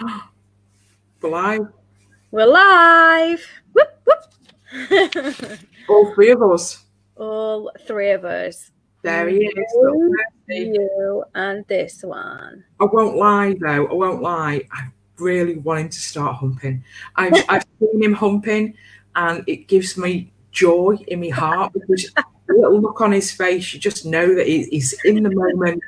We're live. We're live. Whoop, whoop. All three of us. All three of us. There he is. You, you and this one. I won't lie though. I won't lie. I'm really want him to start humping. I've, I've seen him humping, and it gives me joy in my heart because the little look on his face, you just know that he- he's in the moment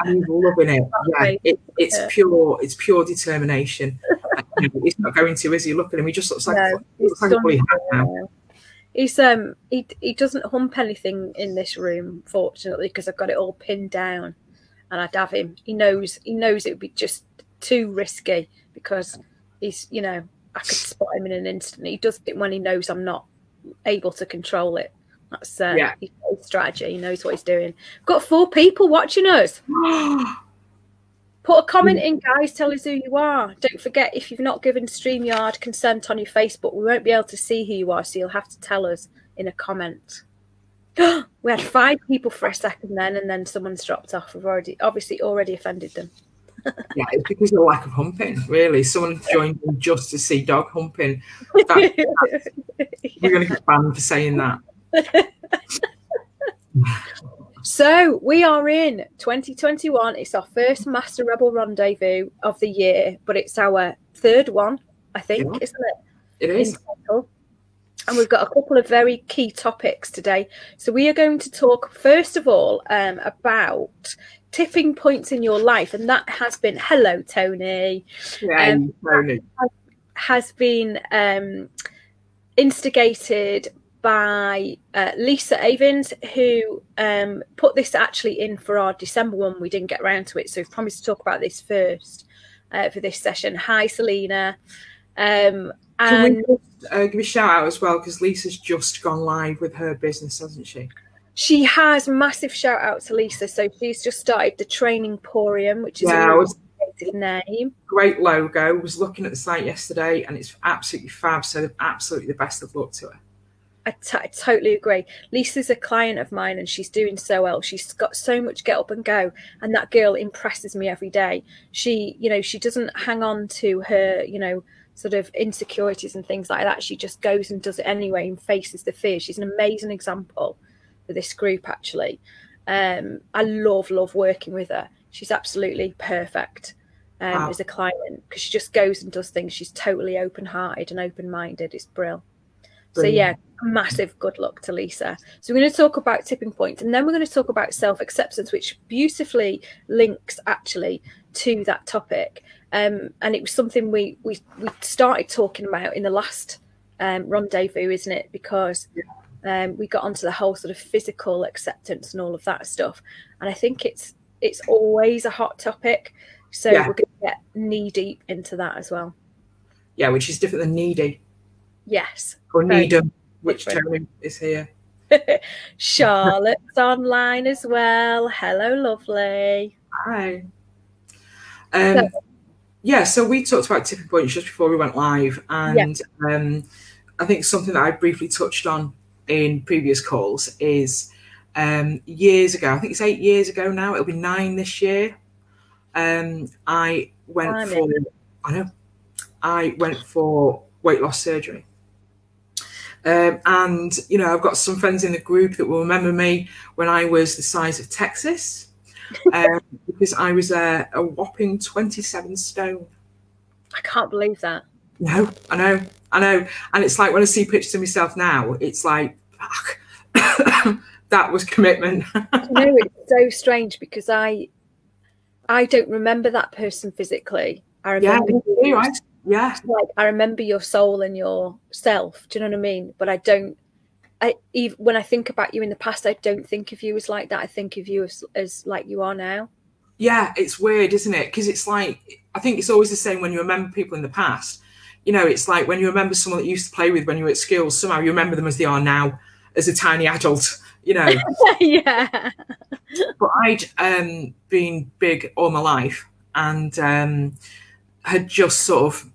and he's loving it. Yeah, it, it's Yeah. pure. It's pure determination. And, you know, he's not going to, is he? Look at him. He just looks like No, looks like a now. He's um he he doesn't hump anything in this room, fortunately, because I've got it all pinned down, and I'd have him. He knows he knows it would be just too risky because he's you know I could spot him in an instant. He does it when he knows I'm not able to control it. That's uh, Yeah. his strategy. He knows what he's doing. We've got four people watching us. Put a comment in, guys. Tell us who you are. Don't forget, if you've not given StreamYard consent on your Facebook, we won't be able to see who you are, so you'll have to tell us in a comment. we had five people for a second then, and then someone's dropped off. We've already, obviously, already offended them. Yeah, it's because of the lack of humping, really. Someone joined in just to see dog humping. That- We're going to get banned for saying that. So we are in 2021. It's our first Master Rebel rendezvous of the year, but it's our third one, I think, Yeah. isn't it? It is. And we've got a couple of very key topics today. So we are going to talk first of all um, about tipping points in your life, and that has been hello Tony Yeah, Um, Tony. has been um, instigated by uh, Lisa Avins, who um, put this actually in for our December one. We didn't get around to it, so we've promised to talk about this first uh, for this session. Hi, Selena. Um, Can and just, uh, give a shout out as well because Lisa's just gone live with her business, hasn't she? She has massive shout out to Lisa. So she's just started the Training Porium, which is Yeah, a was- name. Great logo. Was looking at the site yesterday and it's absolutely fab. So absolutely the best of luck to her. I, t- I totally agree. Lisa's a client of mine and she's doing so well. She's got so much get up and go, and that girl impresses me every day. She, you know, she doesn't hang on to her, you know, sort of insecurities and things like that. She just goes and does it anyway and faces the fear. She's an amazing example for this group, actually. Um, I love, love working with her. She's absolutely perfect um, Wow. as a client because she just goes and does things. She's totally open hearted and open minded. It's brilliant. So yeah, massive good luck to Lisa. So we're going to talk about tipping points, and then we're going to talk about self acceptance, which beautifully links actually to that topic. Um, and it was something we we we started talking about in the last um, rendezvous, isn't it? Because um, we got onto the whole sort of physical acceptance and all of that stuff. And I think it's it's always a hot topic. So Yeah. we're going to get knee deep into that as well. Yeah, which is different than needy Yes. or needham, which. Tony is here. Charlotte's online as well. Hello, lovely. Hi. Um, yeah, so we talked about tipping points just before we went live, and um, I think something that I briefly touched on in previous calls is um, years ago. I think it's eight years ago now. It'll be nine this year. Um, I went Blimey. for I know I went for weight loss surgery. Um, and you know, I've got some friends in the group that will remember me when I was the size of Texas, um, because I was uh, a whopping twenty-seven stone. I can't believe that. No, I know, I know, and it's like when I see pictures of myself now, it's like, that was commitment. You know, it's so strange because I, I don't remember that person physically. I remember me you. Yeah, like I remember your soul and your self. Do you know what I mean? But I don't. I even when I think about you in the past, I don't think of you as like that. I think of you as, as like you are now. yeah, it's weird, isn't it? Because it's like I think it's always the same when you remember people in the past. You know, it's like when you remember someone that you used to play with when you were at school. Somehow you remember them as they are now, as a tiny adult. You know, yeah. but I'd um, been big all my life and um, had just sort of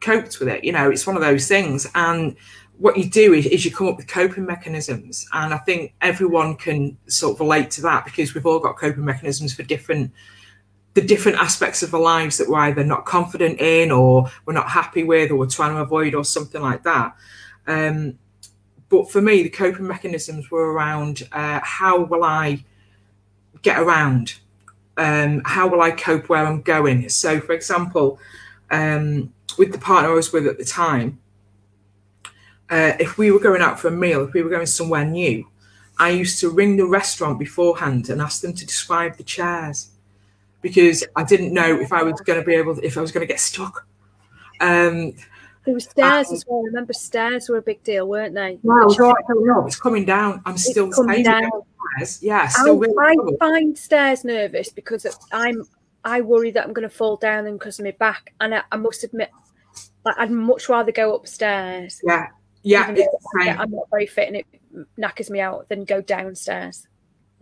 coped with it. You know, it's one of those things. And what you do is, is you come up with coping mechanisms. And I think everyone can sort of relate to that because we've all got coping mechanisms for different the different aspects of our lives that we're either not confident in or we're not happy with or we're trying to avoid or something like that. Um, but for me, the coping mechanisms were around uh, how will I get around? Um, how will I cope where I'm going? So, for example, um, with the partner I was with at the time, uh, if we were going out for a meal, if we were going somewhere new, I used to ring the restaurant beforehand and ask them to describe the chairs because I didn't know if I was going to be able, to, if I was going to get stuck. Um, there were stairs as well. I remember stairs were a big deal, weren't they? Well, no, it's coming down. I'm still coming down. Stairs. Yeah, I, I find stairs nervous because I'm I worry that I'm going to fall down and because of my back. And I, I must admit, like, I'd much rather go upstairs. Yeah, yeah. I'm not very fit and it knackers me out than go downstairs.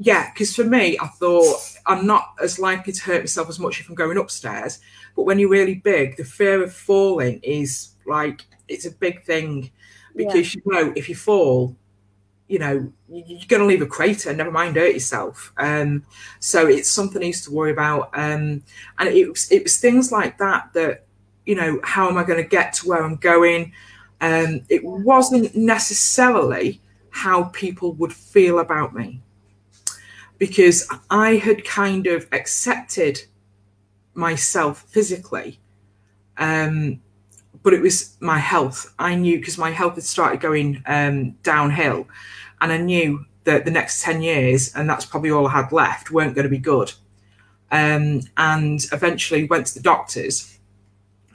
Yeah, because for me, I thought I'm not as likely to hurt myself as much if I'm going upstairs. But when you're really big, the fear of falling is like it's a big thing because yeah. you know if you fall, you know you're going to leave a crater. Never mind hurt yourself. Um, so it's something I used to worry about. Um, and it was it was things like that that you know how am I going to get to where I'm going? Um, it wasn't necessarily how people would feel about me because I had kind of accepted myself physically. Um, but it was my health. I knew because my health had started going um, downhill, and I knew that the next 10 years, and that's probably all I had left, weren't going to be good. Um, and eventually went to the doctors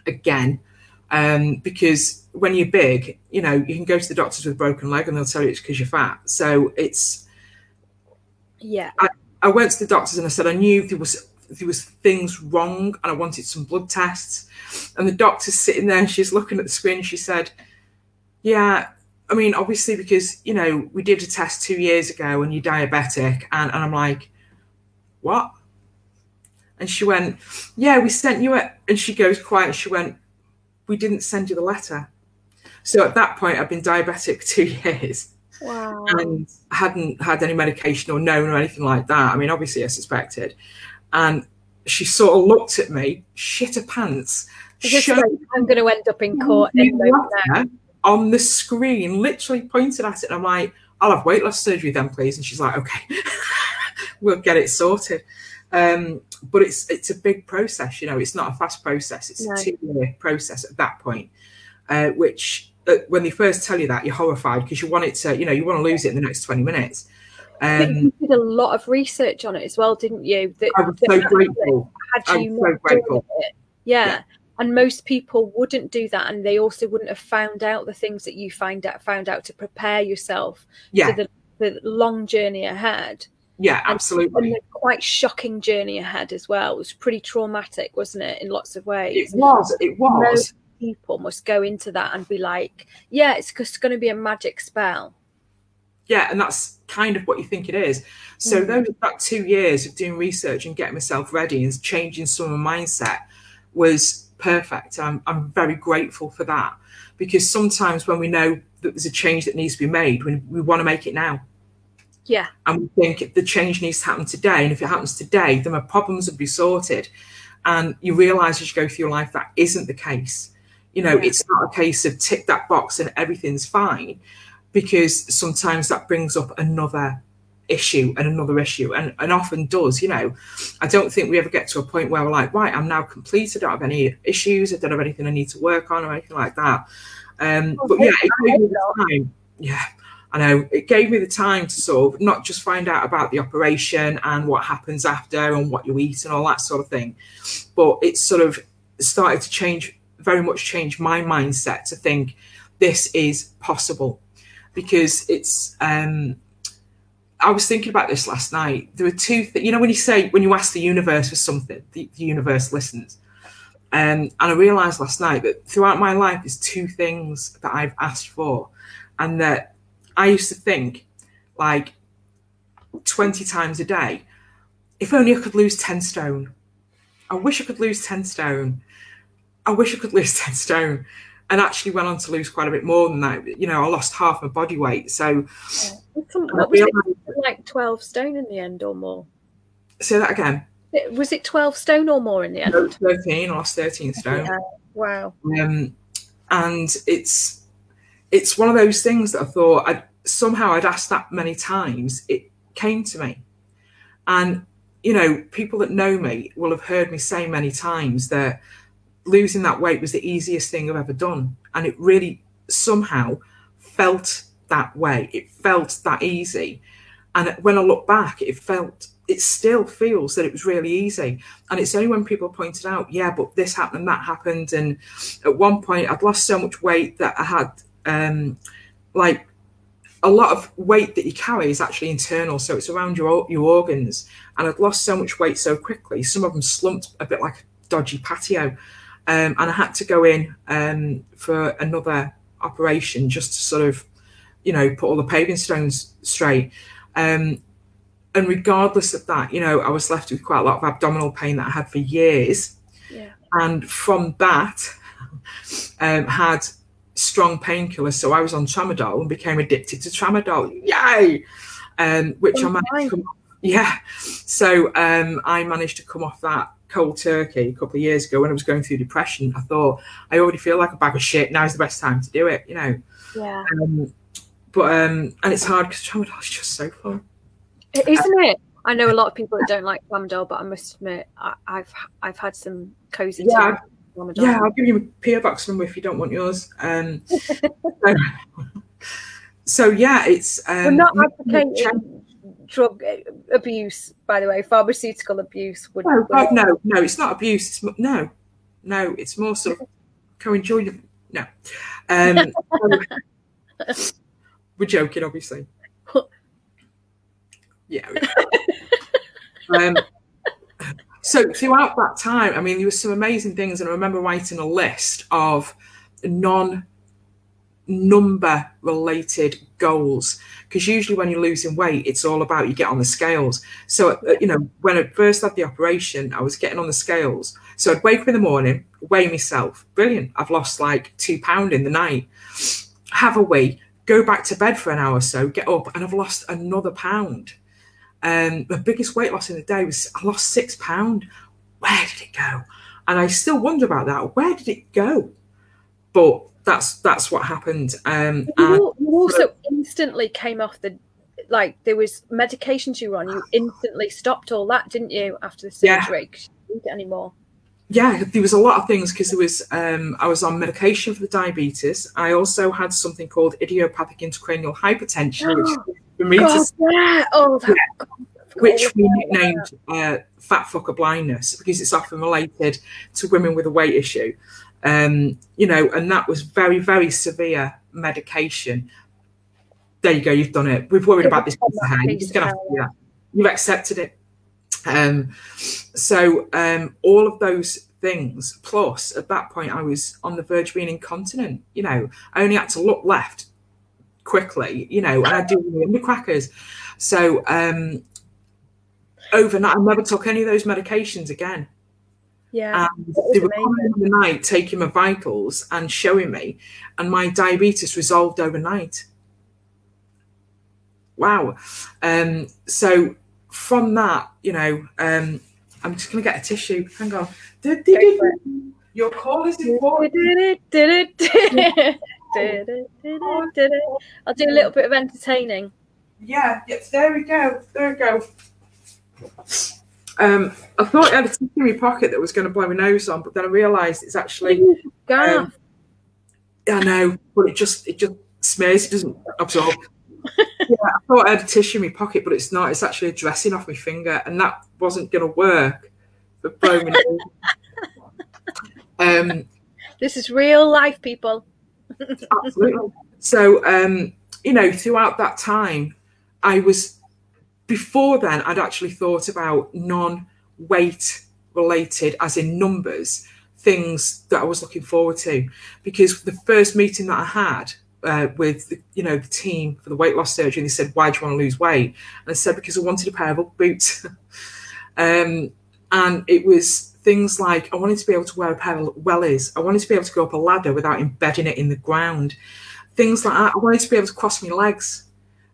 again um, because when you're big, you know, you can go to the doctors with a broken leg and they'll tell you it's because you're fat. So it's yeah. I, I went to the doctors and I said I knew there was there was things wrong and I wanted some blood tests. And the doctor's sitting there and she's looking at the screen and she said, Yeah, I mean, obviously because, you know, we did a test two years ago and you're diabetic and, and I'm like, What? And she went, Yeah, we sent you it and she goes quiet, she went, We didn't send you the letter. So at that point I've been diabetic two years. Wow. And hadn't had any medication or known or anything like that. I mean, obviously, I suspected. And she sort of looked at me, shit her pants. Showed I'm going to end up in court on the screen, literally pointed at it. And I'm like, I'll have weight loss surgery then, please. And she's like, okay, we'll get it sorted. Um, but it's it's a big process, you know. It's not a fast process. It's no. a two year process at that point, uh, which when they first tell you that, you're horrified because you want it to, you know, you want to lose it in the next 20 minutes. Um, you did a lot of research on it as well, didn't you? That, I was so grateful. Had you so grateful. Yeah. yeah. And most people wouldn't do that, and they also wouldn't have found out the things that you find out found out to prepare yourself yeah. for the, the long journey ahead. Yeah, absolutely. And, and quite shocking journey ahead as well. It was pretty traumatic, wasn't it, in lots of ways? It was. It was Most people must go into that and be like, yeah, it's just going to be a magic spell. Yeah, and that's kind of what you think it is. So mm. those that two years of doing research and getting myself ready and changing some of my mindset was perfect. I'm I'm very grateful for that because sometimes when we know that there's a change that needs to be made, we, we want to make it now. Yeah. And we think the change needs to happen today. And if it happens today, then my problems will be sorted. And you realize as you go through your life that isn't the case. You know, yeah. it's not a case of tick that box and everything's fine, because sometimes that brings up another issue and another issue and, and often does you know. I don't think we ever get to a point where we're like right i'm now complete i don't have any issues i don't have anything i need to work on or anything like that. Um but yeah it gave me the time. Yeah i know. It gave me the time to sort of not just find out about the operation and what happens after and what you eat and all that sort of thing but it sort of started to change very much change my mindset to think this is possible because it's um I was thinking about this last night. There are two things, you know, when you say, when you ask the universe for something, the, the universe listens. Um, and I realized last night that throughout my life, there's two things that I've asked for. And that I used to think, like, 20 times a day, if only I could lose 10 stone. I wish I could lose 10 stone. I wish I could lose 10 stone and actually went on to lose quite a bit more than that. You know, I lost half my body weight. So, yeah. realized, like 12 stone in the end or more. Say that again. Was it 12 stone or more in the end? No, 13, I lost 13 stone. Yeah. Wow. Um, and it's it's one of those things that I thought I'd, somehow I'd asked that many times. It came to me, and you know, people that know me will have heard me say many times that losing that weight was the easiest thing I've ever done, and it really somehow felt that way. It felt that easy, and when I look back, it felt it still feels that it was really easy. And it's only when people pointed out, yeah, but this happened and that happened. And at one point, I'd lost so much weight that I had um, like a lot of weight that you carry is actually internal, so it's around your your organs. And I'd lost so much weight so quickly, some of them slumped a bit like a dodgy patio, um, and I had to go in um, for another operation just to sort of, you know, put all the paving stones straight. Um, and regardless of that, you know, I was left with quite a lot of abdominal pain that I had for years. Yeah. And from that, um, had strong painkillers. So I was on tramadol and became addicted to tramadol. Yay! Um, which oh, I managed to come off. Yeah. So um, I managed to come off that cold turkey a couple of years ago when I was going through depression. I thought, I already feel like a bag of shit. Now's the best time to do it, you know. Yeah. Um, but um, and it's hard because tramadol is just so fun. Isn't it? I know a lot of people that don't like tramadol, but I must admit I, have I've had some cozy yeah, Yeah, I'll give you a PO box number if you don't want yours. Um, so, so, yeah, it's um, we're not advocating drug abuse, by the way. Pharmaceutical abuse would. No, God, no, no, it's not abuse. It's no, no, it's more sort of co-enjoyment. No, um, we're joking, obviously yeah. um, so throughout that time, I mean, there were some amazing things, and I remember writing a list of non number related goals because usually when you're losing weight it's all about you get on the scales so uh, you know when i first had the operation i was getting on the scales so i'd wake up in the morning weigh myself brilliant i've lost like two pound in the night have a wee go back to bed for an hour or so get up and i've lost another pound um, the biggest weight loss in the day was I lost six pound. Where did it go? And I still wonder about that. Where did it go? But that's that's what happened. Um, you, you also instantly came off the like there was medications you were on. You instantly stopped all that, didn't you? After the surgery, yeah. you didn't anymore. Yeah, there was a lot of things because there was um, I was on medication for the diabetes. I also had something called idiopathic intracranial hypertension, which for me God, to yeah. oh, that, yeah. which we nicknamed uh, fat fucker blindness because it's often related to women with a weight issue. Um, you know, and that was very, very severe medication. There you go, you've done it. We've worried about this You're just gonna have to do that. You've accepted it. Um, so um, all of those things, plus at that point I was on the verge of being incontinent. You know, I only had to look left quickly, you know, and I do the crackers. So um, overnight, I never took any of those medications again. Yeah, and they were coming in the night, taking my vitals and showing me, and my diabetes resolved overnight. Wow. Um, so from that, you know, um, I'm just going to get a tissue. Hang on. Your call is important. I'll do a little bit of entertaining. Yeah, yes, there we go. There we go. Um, I thought I had a tick in my pocket that was going to blow my nose on, but then I realised it's actually. Um, I know, but it just it just smears. It doesn't absorb. yeah, I thought I had a tissue in my pocket, but it's not. It's actually a dressing off my finger, and that wasn't going to work for blowing my nose. Um, this is real life, people. Absolutely. So, um, you know, throughout that time, I was, before then, I'd actually thought about non weight related, as in numbers, things that I was looking forward to. Because the first meeting that I had uh, with the, you know the team for the weight loss surgery, they said, "Why do you want to lose weight?" And I said, "Because I wanted a pair of boots." um, and it was things like I wanted to be able to wear a pair of wellies. I wanted to be able to go up a ladder without embedding it in the ground. Things like that. I wanted to be able to cross my legs.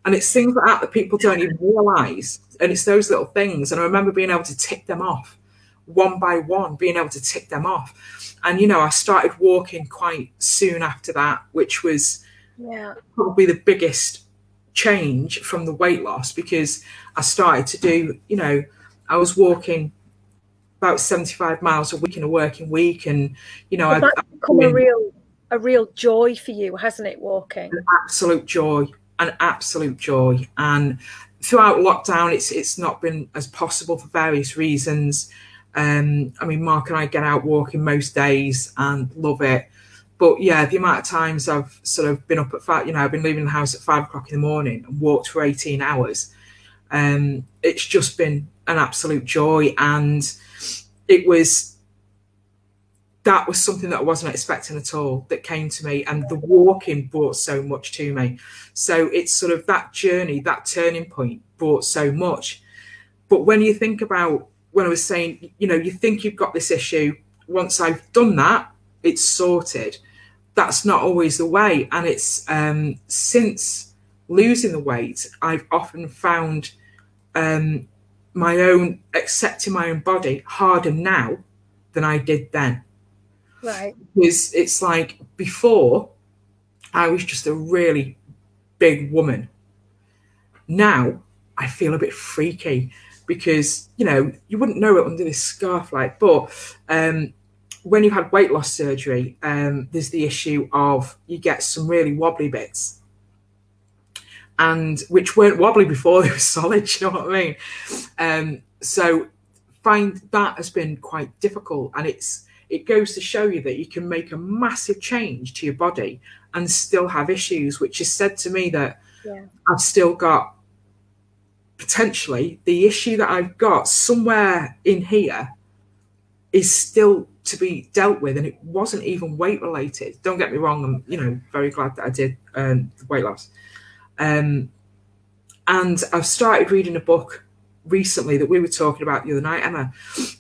And it's things like that that people don't even realize. And it's those little things. And I remember being able to tick them off one by one, being able to tick them off. And, you know, I started walking quite soon after that, which was yeah. probably the biggest change from the weight loss because I started to do, you know, I was walking about 75 miles a week in a working week. And, you know, I've become a real, a real joy for you, hasn't it? Walking. An absolute joy, an absolute joy. And throughout lockdown, it's, it's not been as possible for various reasons. Um, I mean, Mark and I get out walking most days and love it. But yeah, the amount of times I've sort of been up at five, you know, I've been leaving the house at five o'clock in the morning and walked for 18 hours. Um, it's just been an absolute joy. And it was, that was something that I wasn't expecting at all that came to me. And the walking brought so much to me. So it's sort of that journey, that turning point brought so much. But when you think about when I was saying, you know, you think you've got this issue. Once I've done that, it's sorted. That's not always the way. And it's um, since losing the weight, I've often found um, my own accepting my own body harder now than I did then. Right. Because it's like before, I was just a really big woman. Now I feel a bit freaky because you know you wouldn't know it under this scarf like but um, when you had weight loss surgery um, there's the issue of you get some really wobbly bits and which weren't wobbly before they were solid you know what i mean um, so find that has been quite difficult and it's it goes to show you that you can make a massive change to your body and still have issues which is said to me that yeah. i've still got potentially the issue that I've got somewhere in here is still to be dealt with, and it wasn't even weight related. Don't get me wrong; I'm you know very glad that I did um, weight loss, um, and I've started reading a book recently that we were talking about the other night, Emma.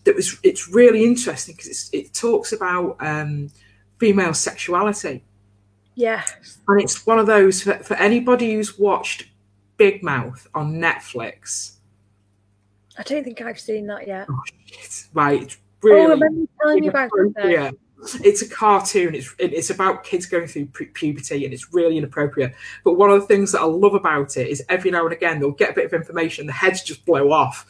That was it's really interesting because it talks about um, female sexuality. Yeah, and it's one of those for, for anybody who's watched Big Mouth on Netflix. I don't think I've seen that yet. Oh, right, it's really. Oh, remember telling you about it. Yeah, it's a cartoon. It's it's about kids going through puberty, and it's really inappropriate. But one of the things that I love about it is every now and again they'll get a bit of information, the heads just blow off.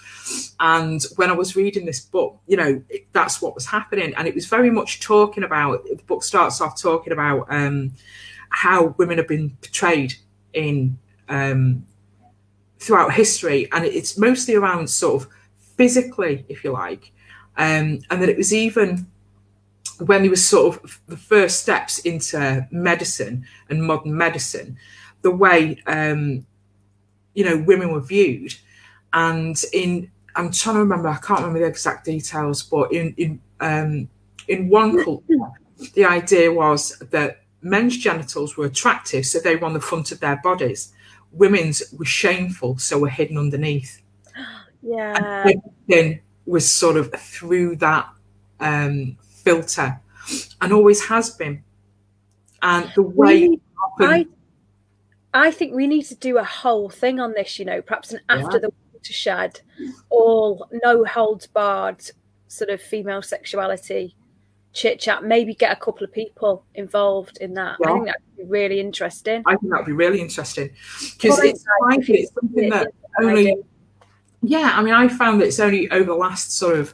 And when I was reading this book, you know, it, that's what was happening, and it was very much talking about. The book starts off talking about um, how women have been portrayed in um, throughout history, and it's mostly around sort of physically, if you like, um, and that it was even when there was sort of the first steps into medicine and modern medicine, the way um, you know women were viewed, and in I'm trying to remember, I can't remember the exact details, but in in um, in one culture, the idea was that men's genitals were attractive, so they were on the front of their bodies, women's were shameful, so were hidden underneath. Yeah. Then was sort of through that um, filter and always has been. And the way we, I, I think we need to do a whole thing on this, you know, perhaps an after yeah. the watershed, all no holds barred sort of female sexuality chit chat, maybe get a couple of people involved in that. Yeah. I think that would be really interesting. I think that would be really interesting because it's, it's something that only, yeah, I mean, I found that it's only over the last sort of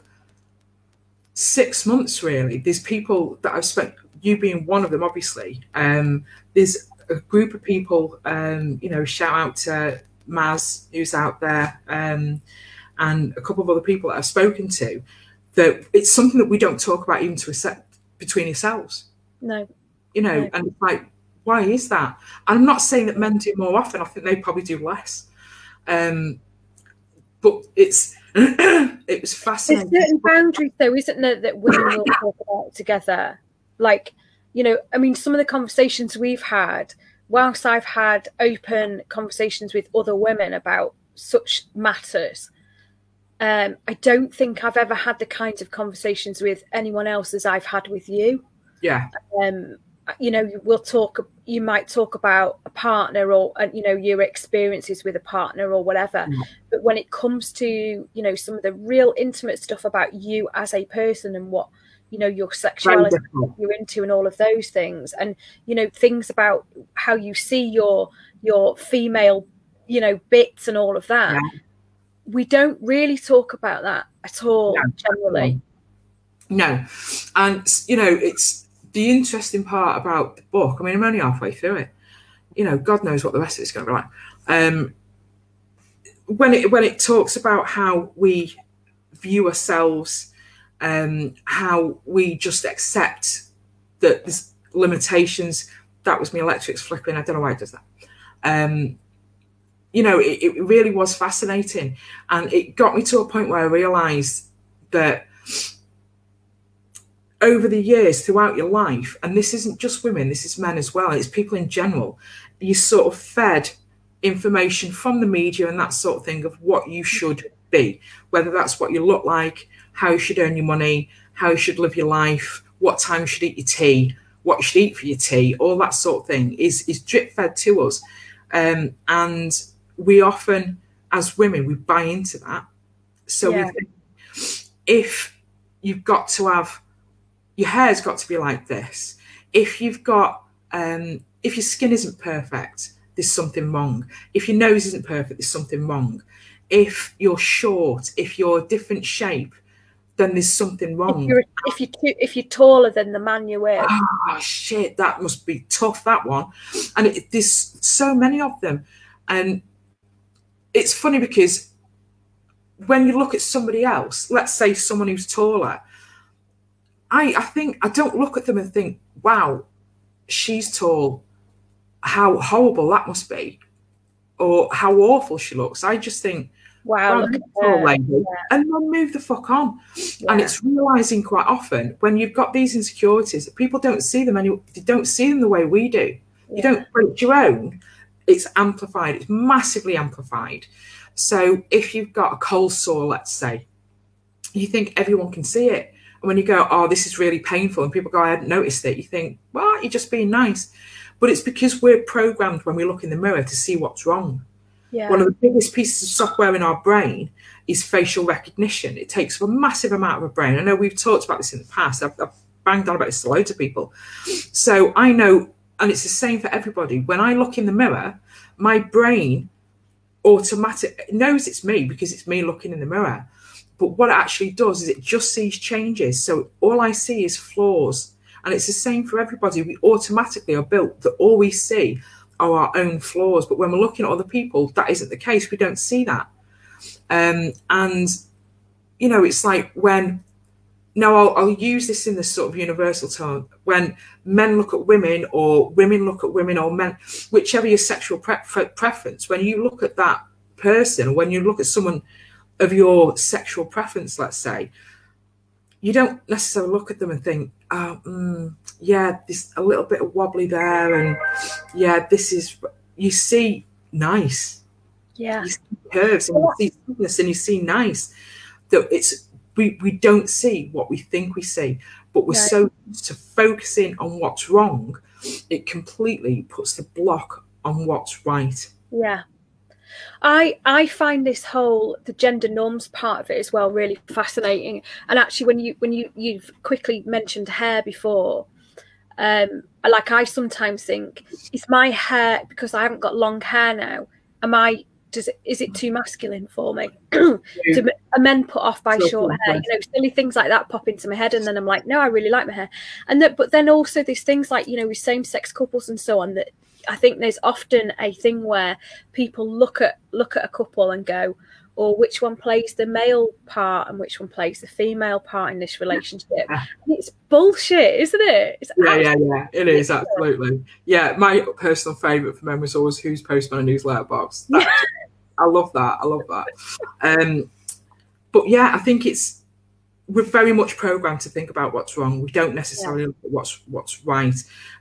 six months, really. There's people that I've spent, you being one of them, obviously. Um, there's a group of people, um, you know, shout out to Maz, who's out there, um, and a couple of other people that I've spoken to that it's something that we don't talk about even to a set between yourselves. No. You know, no. and it's like, why is that? And I'm not saying that men do more often. I think they probably do less. Um, but it's it was fascinating. There's certain boundaries, though, isn't there, that women will talk about together? Like, you know, I mean, some of the conversations we've had, whilst I've had open conversations with other women about such matters, um, I don't think I've ever had the kinds of conversations with anyone else as I've had with you. Yeah. Um, you know we'll talk you might talk about a partner or and you know your experiences with a partner or whatever. Mm. but when it comes to you know some of the real intimate stuff about you as a person and what you know your sexuality you're into and all of those things and you know things about how you see your your female you know bits and all of that yeah. we don't really talk about that at all generally. no. And you know it's the interesting part about the book, I mean, I'm only halfway through it. You know, God knows what the rest of it's going to be like. Um, when it when it talks about how we view ourselves, um, how we just accept that there's limitations. That was my electrics flickering. I don't know why it does that. Um, you know, it, it really was fascinating, and it got me to a point where I realised that over the years throughout your life, and this isn't just women, this is men as well, it's people in general, you sort of fed information from the media and that sort of thing of what you should be, whether that's what you look like, how you should earn your money, how you should live your life, what time you should eat your tea, what you should eat for your tea, all that sort of thing is, is drip fed to us. Um, and we often, as women, we buy into that. So yeah. if you've got to have your hair's got to be like this. If you've got, um, if your skin isn't perfect, there's something wrong. If your nose isn't perfect, there's something wrong. If you're short, if you're a different shape, then there's something wrong. If you're if you're, too, if you're taller than the man you're with. Oh shit, that must be tough. That one, and it, there's so many of them, and it's funny because when you look at somebody else, let's say someone who's taller, I, I think I don't look at them and think, wow, she's tall. How horrible that must be, or how awful she looks. I just think, wow, tall lady, yeah. and then move the fuck on. Yeah. And it's realizing quite often when you've got these insecurities that people don't see them any, they don't see them the way we do. Yeah. You don't break your own. It's amplified. It's massively amplified. So if you've got a cold sore, let's say, you think everyone can see it when you go, oh, this is really painful, and people go, I hadn't noticed it, you think, well, you're just being nice. But it's because we're programmed when we look in the mirror to see what's wrong. Yeah. One of the biggest pieces of software in our brain is facial recognition. It takes a massive amount of our brain. I know we've talked about this in the past. I've, I've banged on about this to loads of people. So I know, and it's the same for everybody. When I look in the mirror, my brain automatic knows it's me because it's me looking in the mirror. But what it actually does is it just sees changes. So all I see is flaws. And it's the same for everybody. We automatically are built that all we see are our own flaws. But when we're looking at other people, that isn't the case. We don't see that. Um, and, you know, it's like when, now I'll, I'll use this in this sort of universal tone. When men look at women or women look at women or men, whichever your sexual pre- preference, when you look at that person, when you look at someone of your sexual preference, let's say, you don't necessarily look at them and think, oh, mm, yeah, this a little bit of wobbly there, and yeah, this is. You see nice, yeah, you see curves and you see and you see nice. That it's we we don't see what we think we see, but we're so used to focusing on what's wrong, it completely puts the block on what's right. Yeah, I I find this whole the gender norms part of it as well really fascinating. And actually, when you when you you've quickly mentioned hair before, um, like I sometimes think, is my hair because I haven't got long hair now? Am I does it is it too masculine for me? Do men put off by so short hair? You know, silly things like that pop into my head, and then I'm like, no, I really like my hair. And that, but then also these things like you know with same sex couples and so on that I think there's often a thing where people look at look at a couple and go, or which one plays the male part and which one plays the female part in this relationship. Yeah. It's bullshit, isn't it? It's yeah, yeah, yeah. It is absolutely. Yeah, my personal favourite for men was always who's posting on a newsletter box. I love that. I love that. Um, but yeah, I think it's we're very much programmed to think about what's wrong. We don't necessarily yeah. look at what's what's right.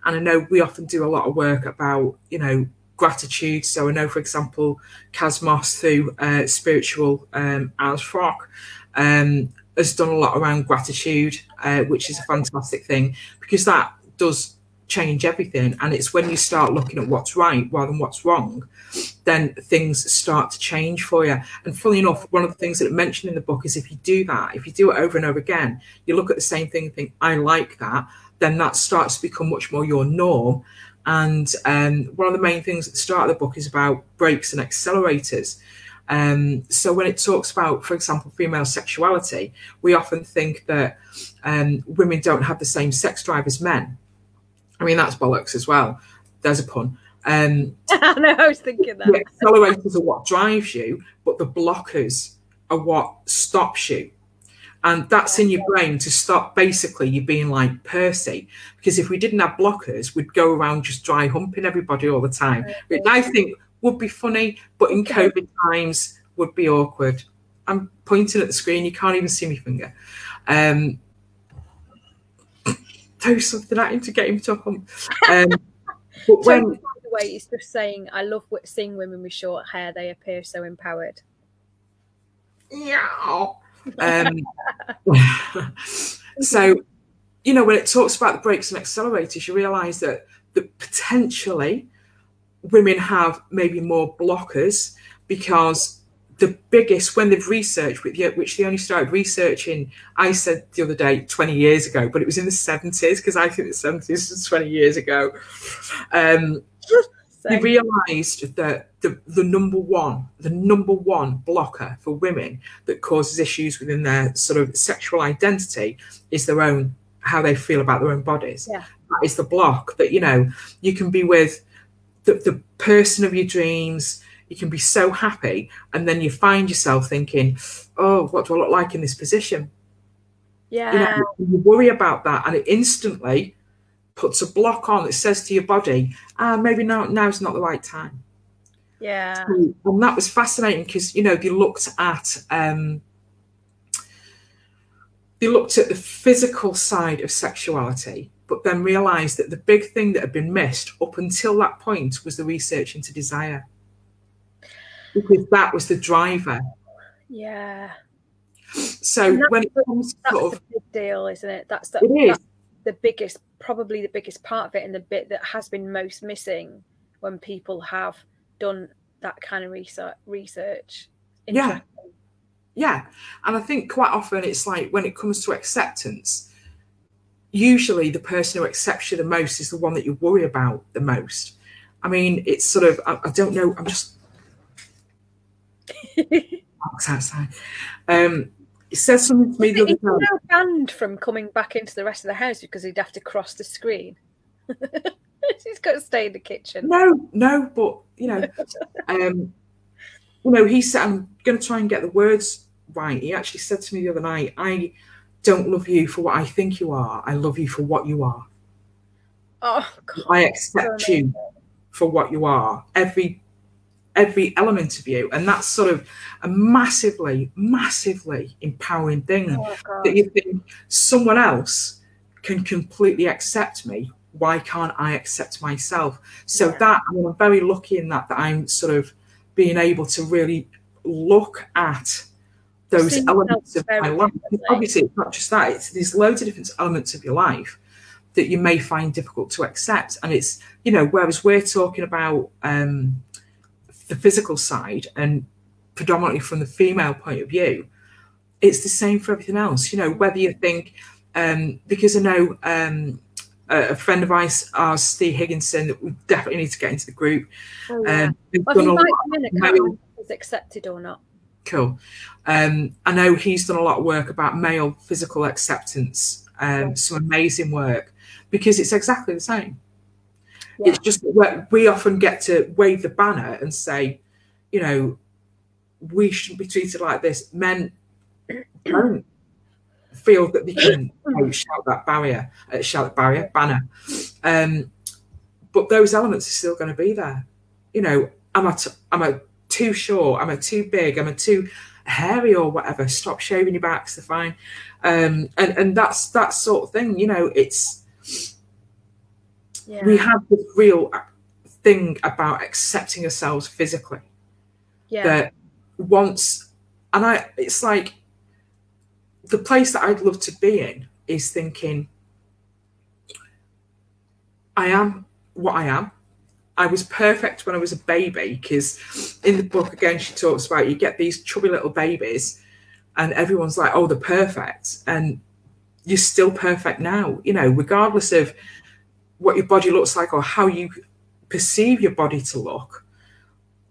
And I know we often do a lot of work about, you know, gratitude. So I know, for example, Kaz Moss through uh, Spiritual um, as Frock um, has done a lot around gratitude, uh, which is a fantastic thing because that does change everything. And it's when you start looking at what's right rather than what's wrong, then things start to change for you. And fully enough, one of the things that it mentioned in the book is if you do that, if you do it over and over again, you look at the same thing and think, I like that, then that starts to become much more your norm. And um, one of the main things at the start of the book is about brakes and accelerators. Um, so when it talks about, for example, female sexuality, we often think that um, women don't have the same sex drive as men. I mean, that's bollocks as well. There's a pun. Um, I know, I was thinking that. The accelerators are what drives you, but the blockers are what stops you. And that's in your brain to stop basically you being like Percy. Because if we didn't have blockers, we'd go around just dry humping everybody all the time, which I think would be funny, but in COVID times would be awkward. I'm pointing at the screen, you can't even see my finger. Um, throw something at him to get him to hump. Um, but when, by the way, it's just saying, I love seeing women with short hair, they appear so empowered. Yeah. Um, so, you know, when it talks about the brakes and accelerators, you realize that, that potentially women have maybe more blockers because the biggest when they've researched with which they only started researching i said the other day 20 years ago but it was in the 70s because i think the 70s was 20 years ago um, they realized that the, the number one the number one blocker for women that causes issues within their sort of sexual identity is their own how they feel about their own bodies yeah. that is the block that you know you can be with the, the person of your dreams. You can be so happy, and then you find yourself thinking, "Oh, what do I look like in this position?" Yeah, you, know, you worry about that, and it instantly puts a block on that says to your body, "Ah, maybe now now's not the right time." Yeah, and that was fascinating because you know they looked at um, they looked at the physical side of sexuality but then realized that the big thing that had been missed up until that point was the research into desire. Because that was the driver. Yeah. So when it comes that's sort of, the big deal, isn't it? That's the, it that's the biggest, probably the biggest part of it, and the bit that has been most missing when people have done that kind of research. Research. Yeah. Yeah, and I think quite often it's like when it comes to acceptance, usually the person who accepts you the most is the one that you worry about the most. I mean, it's sort of, I, I don't know, I'm just outside. Um, it says something to me the other day. now banned from coming back into the rest of the house because he'd have to cross the screen. He's got to stay in the kitchen. No, no, but you know, um, you know, he said, "I'm going to try and get the words right." He actually said to me the other night, "I don't love you for what I think you are. I love you for what you are. Oh, God, I accept you for what you are. Every every element of you, and that's sort of a massively, massively empowering thing oh, that you think someone else can completely accept me. Why can't I accept myself? So yeah. that I mean, I'm very lucky in that that I'm sort of being able to really look at those elements of my life. Obviously, it's not just that, it's there's loads of different elements of your life that you may find difficult to accept. And it's, you know, whereas we're talking about um, the physical side and predominantly from the female point of view, it's the same for everything else. You know, whether you think, um, because I know um, a, friend of ours, ours, Steve Higginson, that we definitely need to get into the group. Oh, yeah. um, well, he might be is accepted or not. Cool. Um, I know he's done a lot of work about male physical acceptance, um, yeah. some amazing work, because it's exactly the same. Yeah. It's just we often get to wave the banner and say, you know, we shouldn't be treated like this. Men don't feel that they can know, shout that barrier, uh, shout that barrier banner. Um, but those elements are still going to be there. You know, am I, t- am I too short? Am I too big? Am I too hairy or whatever? Stop shaving your backs, they're fine. Um, and, and that's that sort of thing, you know, it's yeah. we have this real uh, thing about accepting ourselves physically. Yeah. That once and I it's like the place that I'd love to be in is thinking I am what I am. I was perfect when I was a baby because in the book again she talks about you get these chubby little babies and everyone's like, oh, they're perfect. And you're still perfect now, you know, regardless of what your body looks like or how you perceive your body to look,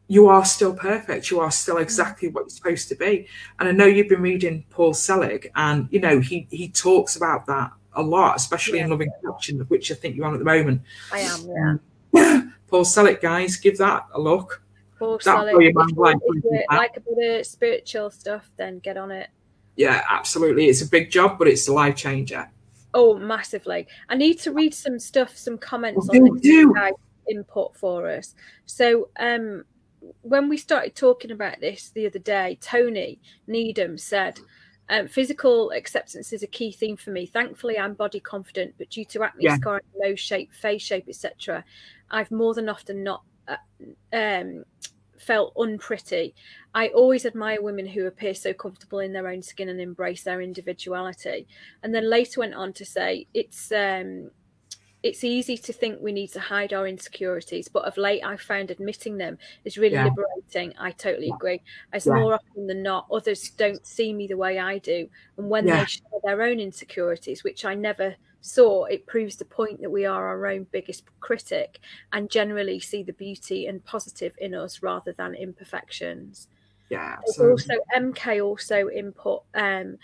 you are still perfect. You are still exactly what you're supposed to be. And I know you've been reading Paul Selig, and you know he he talks about that a lot, especially yeah. in Loving Connection, which I think you're on at the moment. I am, yeah. Paul Selig, guys, give that a look. Paul Selig, like a bit of spiritual stuff, then get on it. Yeah, absolutely. It's a big job, but it's a life changer. Oh, massively. I need to read some stuff, some comments oh, on this input for us. So, um, when we started talking about this the other day, Tony Needham said, um, physical acceptance is a key theme for me. Thankfully, I'm body confident, but due to acne, yeah. scarring, nose shape, face shape, etc., I've more than often not uh, um, felt unpretty. I always admire women who appear so comfortable in their own skin and embrace their individuality. And then later went on to say it's um, it's easy to think we need to hide our insecurities, but of late I've found admitting them is really yeah. liberating. I totally agree. As yeah. more often than not, others don't see me the way I do. And when yeah. they share their own insecurities, which I never saw, it proves the point that we are our own biggest critic and generally see the beauty and positive in us rather than imperfections. Yeah. Also, MK also input um,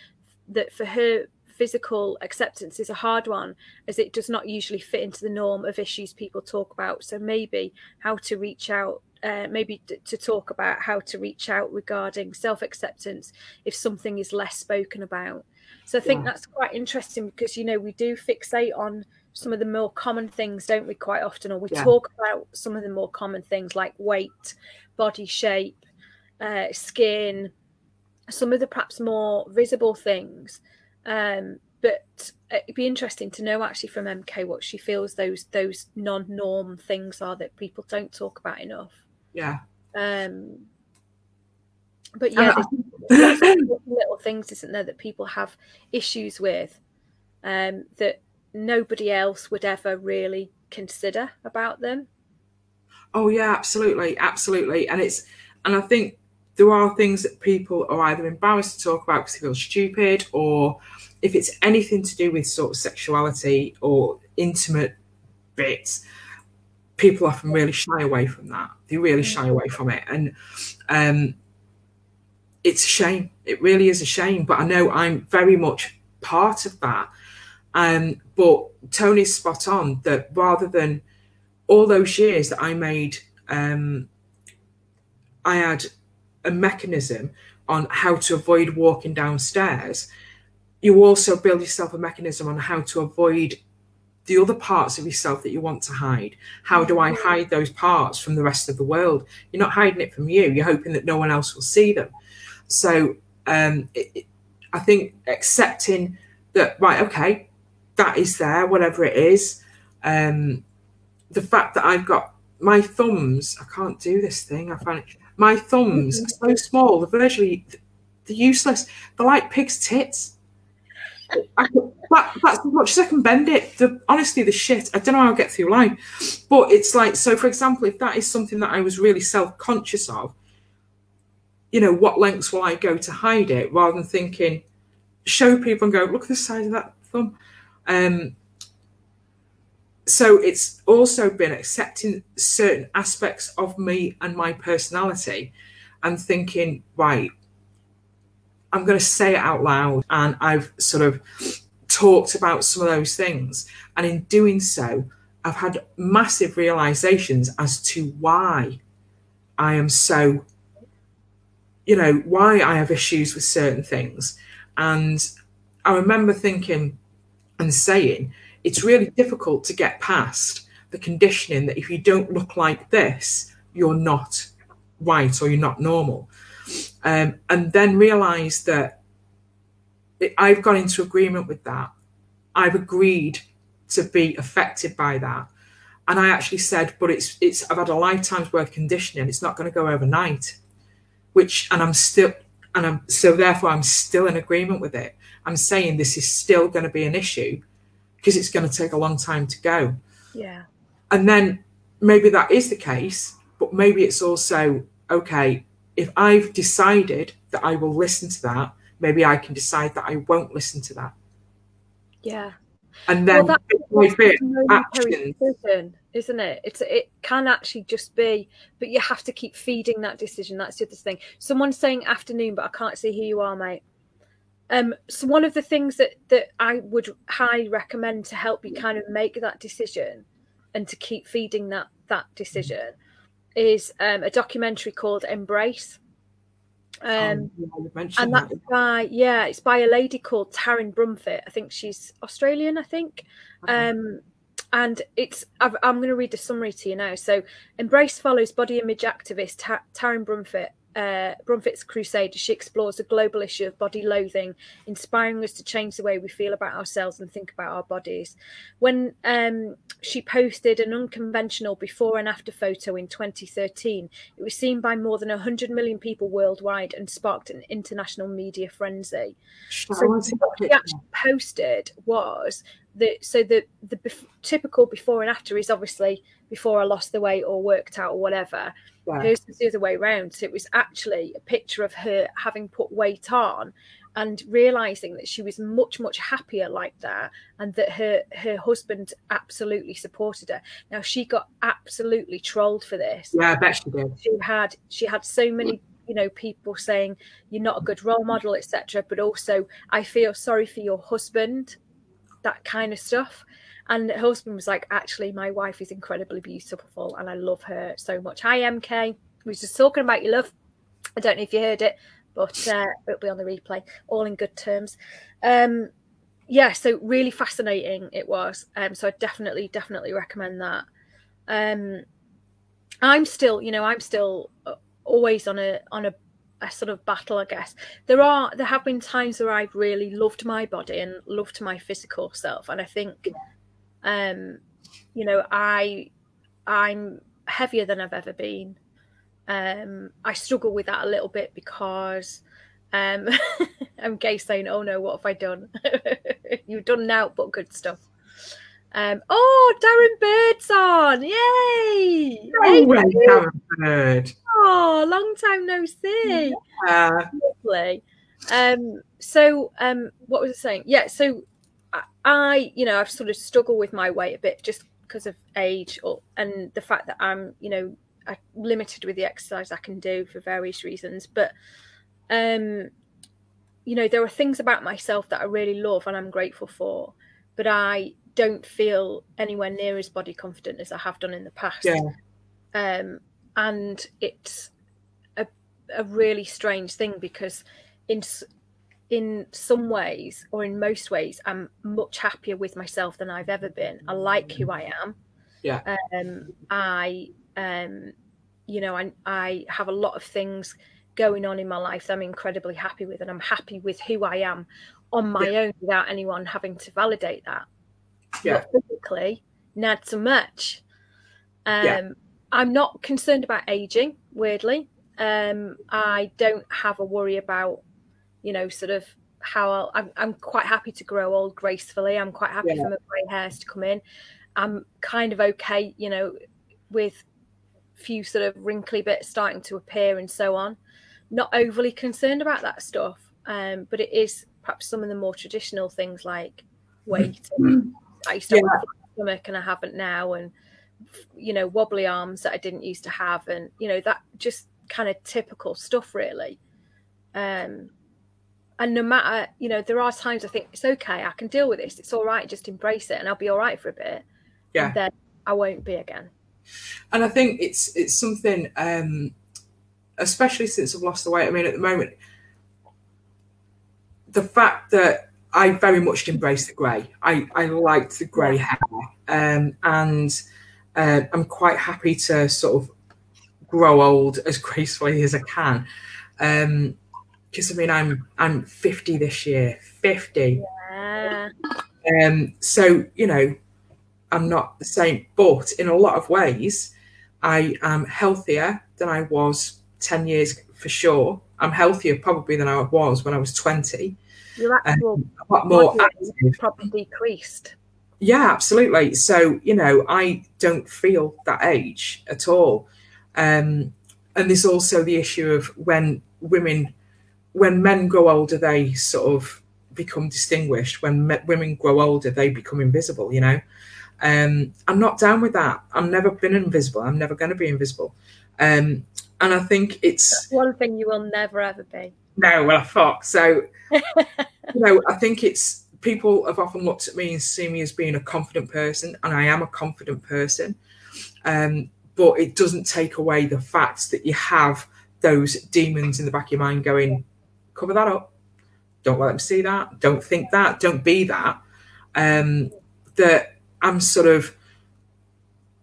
that for her physical acceptance is a hard one as it does not usually fit into the norm of issues people talk about. So maybe how to reach out, uh, maybe t- to talk about how to reach out regarding self acceptance if something is less spoken about. So I think yeah. that's quite interesting because you know we do fixate on some of the more common things, don't we? Quite often, or we yeah. talk about some of the more common things like weight, body shape, uh, skin, some of the perhaps more visible things. Um, but it'd be interesting to know actually from MK what she feels those those non-norm things are that people don't talk about enough. Yeah. Um, but yeah, there's little things, isn't there, that people have issues with um, that nobody else would ever really consider about them. Oh yeah, absolutely, absolutely, and it's and I think there are things that people are either embarrassed to talk about because they feel stupid, or if it's anything to do with sort of sexuality or intimate bits, people often really shy away from that. They really shy away from it, and um, it's a shame. It really is a shame. But I know I'm very much part of that. Um, but Tony's spot on that rather than all those years that I made, um, I had a mechanism on how to avoid walking downstairs. You also build yourself a mechanism on how to avoid the other parts of yourself that you want to hide. How do I hide those parts from the rest of the world? You're not hiding it from you. You're hoping that no one else will see them. So um, it, it, I think accepting that, right, okay, that is there, whatever it is. Um, the fact that I've got my thumbs, I can't do this thing. I find it, my thumbs are so small, they're virtually they're useless. They're like pig's tits. I, that, that's as much as I can bend it. The, honestly, the shit. I don't know how I'll get through life. But it's like, so for example, if that is something that I was really self conscious of, you know, what lengths will I go to hide it rather than thinking, show people and go, look at the size of that thumb. Um, so it's also been accepting certain aspects of me and my personality and thinking, right, I'm going to say it out loud. And I've sort of talked about some of those things. And in doing so, I've had massive realizations as to why I am so you know, why I have issues with certain things. And I remember thinking and saying, it's really difficult to get past the conditioning that if you don't look like this, you're not right or you're not normal. Um, and then realize that I've gone into agreement with that. I've agreed to be affected by that. And I actually said, but it's it's I've had a lifetime's worth of conditioning. It's not going to go overnight which and I'm still and I'm so therefore I'm still in agreement with it. I'm saying this is still going to be an issue because it's going to take a long time to go. Yeah. And then maybe that is the case, but maybe it's also okay, if I've decided that I will listen to that, maybe I can decide that I won't listen to that. Yeah. And then well, actions. Decision, isn't it? It's it can actually just be, but you have to keep feeding that decision. That's the other thing. Someone's saying afternoon, but I can't see who you are, mate. Um, so one of the things that that I would highly recommend to help you kind of make that decision and to keep feeding that that decision is um, a documentary called Embrace. Um, yeah, and that's by yeah, it's by a lady called Taryn Brumfitt. I think she's Australian. I think, okay. um, and it's i am going to read the summary to you now. So, Embrace follows body image activist Taryn Brumfitt uh, Brumfitt's crusade she explores the global issue of body loathing, inspiring us to change the way we feel about ourselves and think about our bodies. When um, she posted an unconventional before and after photo in 2013, it was seen by more than 100 million people worldwide and sparked an international media frenzy. So, what she actually posted was that so the the bef- typical before and after is obviously before I lost the weight or worked out or whatever. Right. Hers was the other way around. So it was actually a picture of her having put weight on and realizing that she was much much happier like that and that her her husband absolutely supported her now she got absolutely trolled for this yeah i bet she did she had she had so many you know people saying you're not a good role model etc but also i feel sorry for your husband that kind of stuff and her husband was like, actually, my wife is incredibly beautiful and I love her so much. Hi, MK. We was just talking about your love. I don't know if you heard it, but uh, it'll be on the replay, all in good terms. Um, yeah, so really fascinating it was. Um, so I definitely, definitely recommend that. Um, I'm still, you know, I'm still uh, always on a on a, a sort of battle, I guess. There are there have been times where I've really loved my body and loved my physical self, and I think um, you know, I I'm heavier than I've ever been. Um, I struggle with that a little bit because um, I'm gay saying, "Oh no, what have I done? You've done now, but good stuff." Um, oh, Darren Bird's on! Yay! Oh, hey, well, Darren Bird. Oh, long time no see. Yeah. Lovely. Um, so, um, what was I saying? Yeah, so I, you know, I've sort of struggled with my weight a bit just because of age or, and the fact that I'm, you know, I limited with the exercise I can do for various reasons. But, um, you know, there are things about myself that I really love and I'm grateful for, but I don't feel anywhere near as body confident as I have done in the past. Yeah. Um, and it's a, a really strange thing because in in some ways or in most ways i'm much happier with myself than i've ever been i like who i am yeah um i um you know i i have a lot of things going on in my life that i'm incredibly happy with and i'm happy with who i am on my yeah. own without anyone having to validate that yeah but physically not so much um yeah. i'm not concerned about aging weirdly um i don't have a worry about you know, sort of how I'll, I'm, I'm quite happy to grow old gracefully. I'm quite happy yeah. for my grey hairs to come in. I'm kind of okay, you know, with few sort of wrinkly bits starting to appear and so on. Not overly concerned about that stuff, um, but it is perhaps some of the more traditional things like weight. I used to yeah. have a stomach and I haven't now, and you know, wobbly arms that I didn't used to have, and you know that just kind of typical stuff, really. Um, and no matter you know there are times i think it's okay i can deal with this it's all right just embrace it and i'll be all right for a bit yeah and then i won't be again and i think it's it's something um especially since i've lost the weight i mean at the moment the fact that i very much embrace the grey i i liked the grey hair um and uh, i'm quite happy to sort of grow old as gracefully as i can um because I mean I'm I'm 50 this year, 50. Yeah. Um, so you know, I'm not the same, but in a lot of ways, I am healthier than I was 10 years for sure. I'm healthier probably than I was when I was 20. Your actual um, a lot more active. probably decreased. Yeah, absolutely. So, you know, I don't feel that age at all. Um, and there's also the issue of when women, when men grow older, they sort of become distinguished. When me- women grow older, they become invisible, you know. Um, I'm not down with that. I've never been invisible. I'm never going to be invisible. Um, and I think it's That's one thing you will never ever be. No, well, I fuck. So, you know, I think it's people have often looked at me and see me as being a confident person, and I am a confident person. Um, but it doesn't take away the fact that you have those demons in the back of your mind going, cover that up. Don't let them see that. Don't think that. Don't be that. Um, that I'm sort of,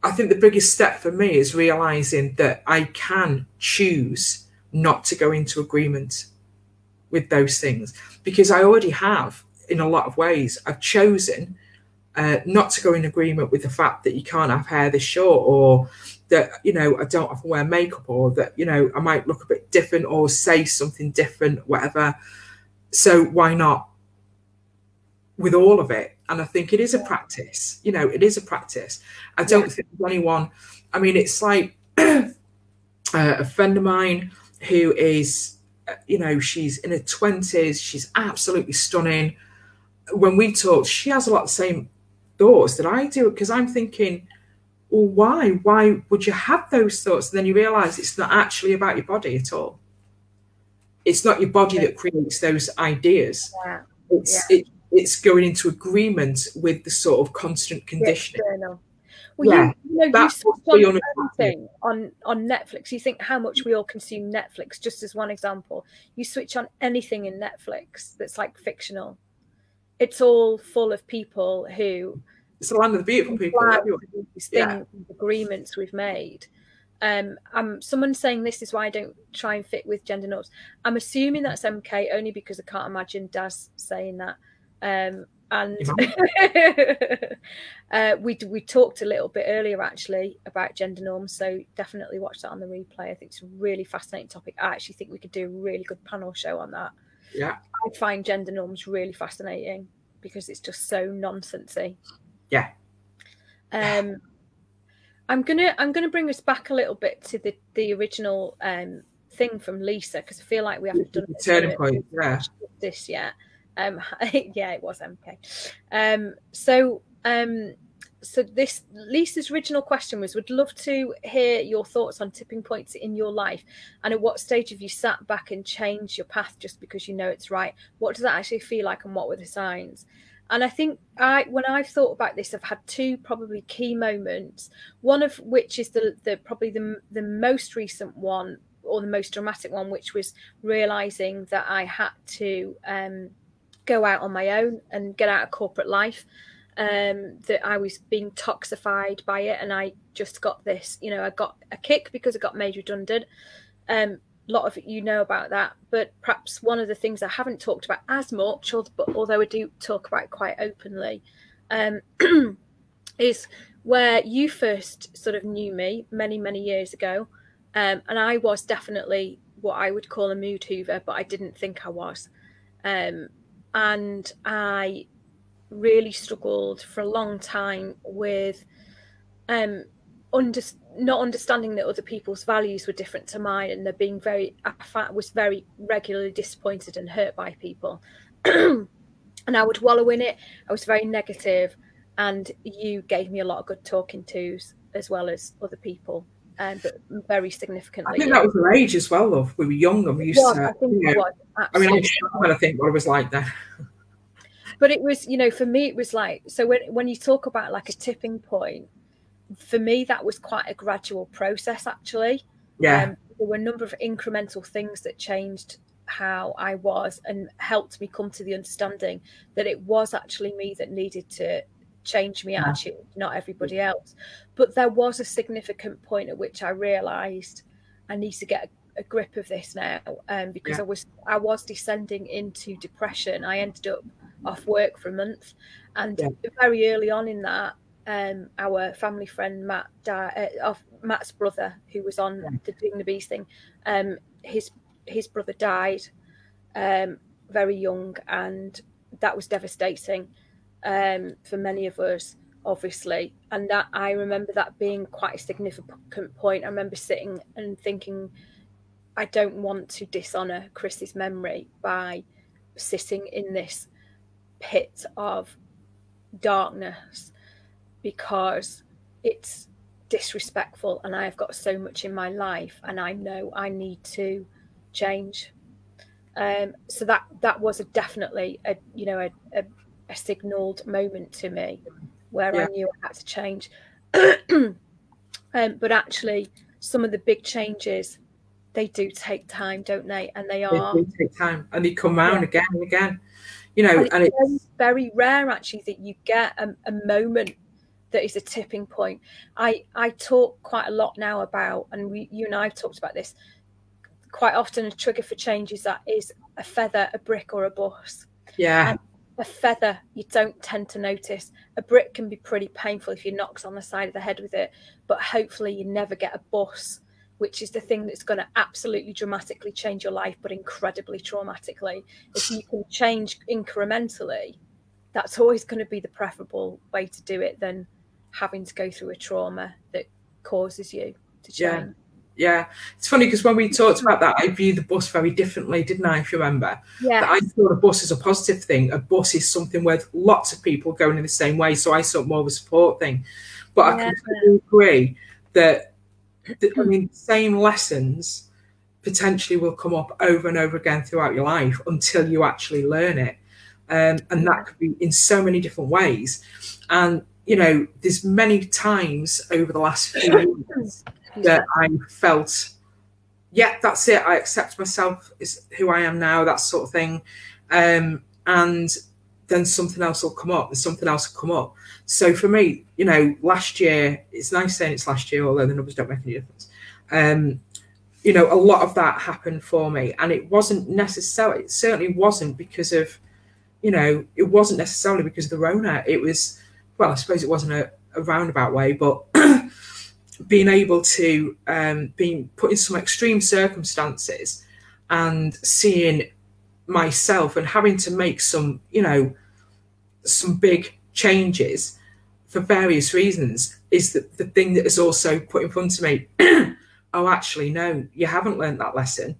I think the biggest step for me is realizing that I can choose not to go into agreement with those things because I already have in a lot of ways. I've chosen uh, not to go in agreement with the fact that you can't have hair this short or that you know I don't often wear makeup or that you know I might look a bit different or say something different whatever so why not with all of it and I think it is a practice you know it is a practice I don't yeah. think anyone I mean it's like uh, a friend of mine who is you know she's in her 20s she's absolutely stunning when we talk she has a lot of the same thoughts that I do because I'm thinking well, why? Why would you have those thoughts? And then you realize it's not actually about your body at all. It's not your body that creates those ideas. Yeah. It's yeah. It, it's going into agreement with the sort of constant conditioning. Well, yeah, you, you know, you switch on anything on on Netflix. You think how much we all consume Netflix. Just as one example, you switch on anything in Netflix that's like fictional. It's all full of people who it's the land of the beautiful people. These yeah. agreements we've made. Um, I'm someone saying this is why I don't try and fit with gender norms. I'm assuming that's MK only because I can't imagine Daz saying that. Um, and uh, we we talked a little bit earlier actually about gender norms, so definitely watch that on the replay. I think it's a really fascinating topic. I actually think we could do a really good panel show on that. Yeah, I find gender norms really fascinating because it's just so nonsensy yeah. Um, I'm gonna I'm gonna bring us back a little bit to the the original um thing from Lisa because I feel like we haven't done turning point. Yeah. This yet. Um, yeah, it was MK. Um, so um, so this Lisa's original question was: Would love to hear your thoughts on tipping points in your life, and at what stage have you sat back and changed your path just because you know it's right? What does that actually feel like, and what were the signs? And I think I, when I've thought about this, I've had two probably key moments. One of which is the, the probably the the most recent one or the most dramatic one, which was realizing that I had to um, go out on my own and get out of corporate life. Um, that I was being toxified by it, and I just got this. You know, I got a kick because I got made redundant. Um, a lot of you know about that, but perhaps one of the things I haven't talked about as much, although I do talk about it quite openly, um, is where you first sort of knew me many, many years ago. Um, and I was definitely what I would call a mood hoover, but I didn't think I was. Um, and I really struggled for a long time with um, under, not understanding that other people's values were different to mine and they're being very I was very regularly disappointed and hurt by people. And I would wallow in it. I was very negative and you gave me a lot of good talking tos as well as other people um, but very significantly I think that was our age as well love we were young and we used was, to I, think you know, was, I mean I'm sure I think what it was like then but it was you know for me it was like so when when you talk about like a tipping point for me, that was quite a gradual process, actually. Yeah. Um, there were a number of incremental things that changed how I was and helped me come to the understanding that it was actually me that needed to change my attitude, not everybody else. But there was a significant point at which I realised I need to get a, a grip of this now, um, because yeah. I was I was descending into depression. I ended up off work for a month, and yeah. very early on in that, um, our family friend Matt, uh, of Matt's brother, who was on yeah. the Doing the Bees thing, um, his his brother died um, very young, and that was devastating. Um, for many of us, obviously. And that I remember that being quite a significant point. I remember sitting and thinking, I don't want to dishonour Chris's memory by sitting in this pit of darkness because it's disrespectful and I have got so much in my life and I know I need to change. Um, so that that was a definitely a you know a, a, a signaled moment to me where yeah. I knew I had to change. um, but actually, some of the big changes they do take time, don't they? And they are they take time, and they come round yeah. again and again. You know, and, and it's, it's, very rare actually that you get a, a moment that is a tipping point. I I talk quite a lot now about, and we, you and I have talked about this quite often. A trigger for change is that is a feather, a brick, or a bus. Yeah. And a feather you don't tend to notice. A brick can be pretty painful if you knocks on the side of the head with it, but hopefully you never get a bus which is the thing that's going to absolutely dramatically change your life, but incredibly traumatically. If you can change incrementally, that's always going to be the preferable way to do it than having to go through a trauma that causes you to change. Yeah. Yeah, it's funny because when we talked about that, I viewed the bus very differently, didn't I? If you remember, yeah, that I thought a bus is a positive thing. A bus is something where lots of people going in the same way, so I saw more of a support thing. But yeah. I completely agree that I mean, same lessons potentially will come up over and over again throughout your life until you actually learn it. Um, and that could be in so many different ways. And, you know, there's many times over the last few years that I felt, yeah, that's it. I accept myself as who I am now, that sort of thing. Um, and then something else will come up and something else will come up. So for me, you know, last year, it's nice saying it's last year, although the numbers don't make any difference. Um, you know, a lot of that happened for me. And it wasn't necessarily, it certainly wasn't because of, you know, it wasn't necessarily because of the Rona. It was, well, I suppose it wasn't a, a roundabout way, but being able to, um, being put in some extreme circumstances and seeing myself and having to make some, you know, some big changes for various reasons is the, the thing that is also put in front of me. oh, actually, no, you haven't learned that lesson.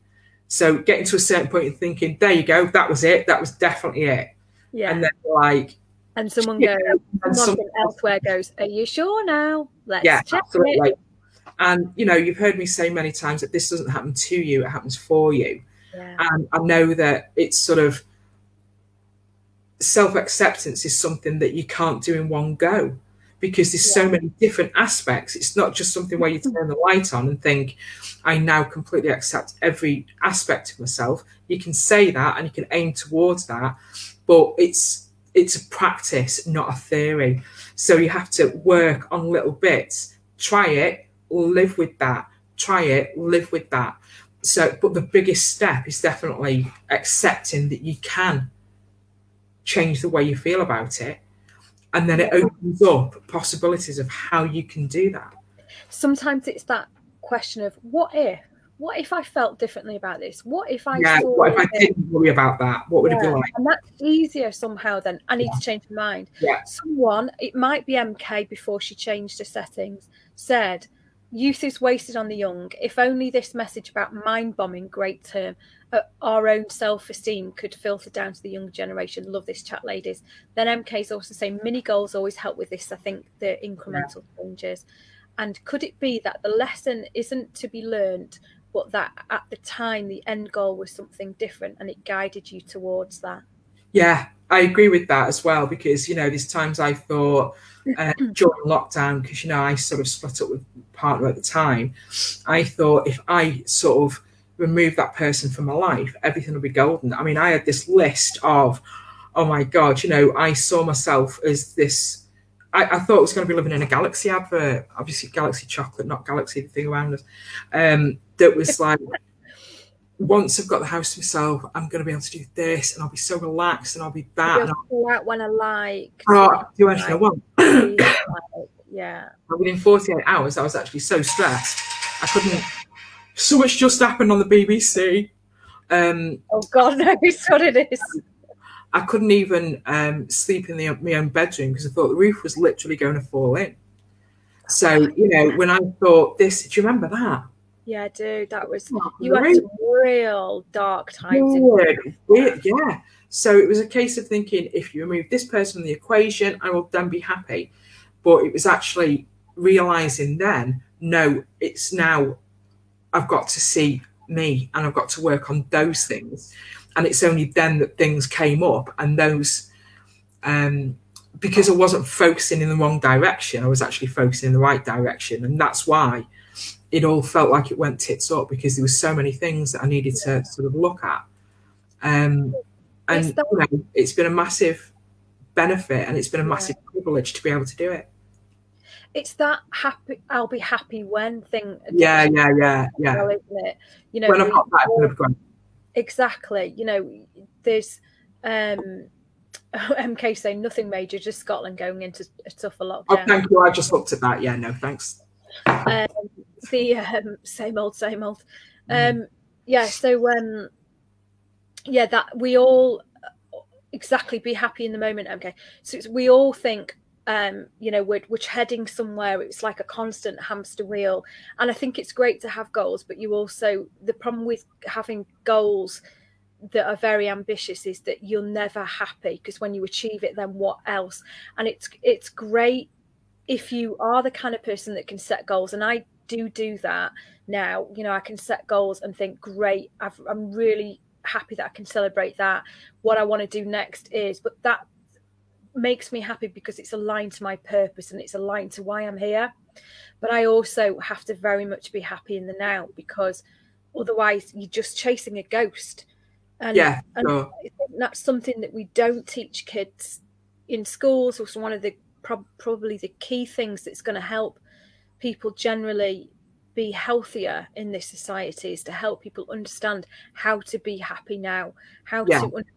So getting to a certain point and thinking, there you go, that was it, that was definitely it. Yeah. And then like and someone goes, and someone elsewhere goes, Are you sure now? Let's yeah, check absolutely. It. And you know, you've heard me say many times that this doesn't happen to you, it happens for you. Yeah. And I know that it's sort of self acceptance is something that you can't do in one go because there's yeah. so many different aspects. It's not just something where you turn the light on and think, I now completely accept every aspect of myself. You can say that and you can aim towards that, but it's it's a practice, not a theory. So you have to work on little bits, try it, live with that, try it, live with that. So, but the biggest step is definitely accepting that you can change the way you feel about it. And then it opens up possibilities of how you can do that. Sometimes it's that question of what if? What if I felt differently about this? What if I yeah, what if I didn't worry about that? What would yeah, it be like? And that's easier somehow than I need yeah. to change my mind. Yeah. Someone, it might be MK before she changed her settings, said Youth is wasted on the young. If only this message about mind bombing, great term, uh, our own self esteem could filter down to the younger generation. Love this chat, ladies. Then MK is also saying mini goals always help with this. I think the incremental changes. And could it be that the lesson isn't to be learned, but that at the time the end goal was something different and it guided you towards that? Yeah, I agree with that as well because you know there's times I thought uh, during lockdown because you know I sort of split up with partner at the time. I thought if I sort of remove that person from my life, everything will be golden. I mean, I had this list of, oh my god, you know, I saw myself as this. I, I thought it was going to be living in a Galaxy advert, obviously Galaxy chocolate, not Galaxy the thing around us. Um, that was like once I've got the house to myself, I'm going to be able to do this, and I'll be so relaxed, and I'll be that. and I'll, out when I like. Oh, do anything I want. yeah. And within 48 hours, I was actually so stressed, I couldn't. So much just happened on the BBC. Um, oh God knows what it is. I couldn't even um, sleep in the, my own bedroom because I thought the roof was literally going to fall in. So, you know, when I thought this, do you remember that? Yeah, dude, that was you had some real dark times. Weird, yeah. So it was a case of thinking, if you remove this person from the equation, I will then be happy. But it was actually realizing then, no, it's now I've got to see me and I've got to work on those things. And it's only then that things came up and those um because I wasn't focusing in the wrong direction, I was actually focusing in the right direction. And that's why it all felt like it went tits up because there were so many things that I needed to sort of look at. Um, and you know, it's been a massive benefit and it's been a massive yeah. privilege to be able to do it. It's that happy. I'll be happy when thing. Yeah, yeah, yeah, yeah. Well, isn't it? You know, when I've got that, exactly. You know, there's um MK saying nothing major, just Scotland going into a tougher lockdown. Oh, thank you. I just looked at that. Yeah, no, thanks. Um, the um, same old, same old. Mm. Um, yeah. So um, yeah, that we all exactly be happy in the moment. Okay, so we all think um, you know, we're, we're heading somewhere. It's like a constant hamster wheel. And I think it's great to have goals, but you also, the problem with having goals that are very ambitious is that you're never happy because when you achieve it, then what else? And it's, it's great if you are the kind of person that can set goals. And I do do that now, you know, I can set goals and think, great, I've, I'm really happy that I can celebrate that. What I want to do next is, but that makes me happy because it's aligned to my purpose and it's aligned to why I'm here. But I also have to very much be happy in the now because otherwise you're just chasing a ghost. And, yeah, and sure. that's something that we don't teach kids in schools. Also, one of the probably the key things that's going to help people generally be healthier in this society is to help people understand how to be happy now, how yeah. to understand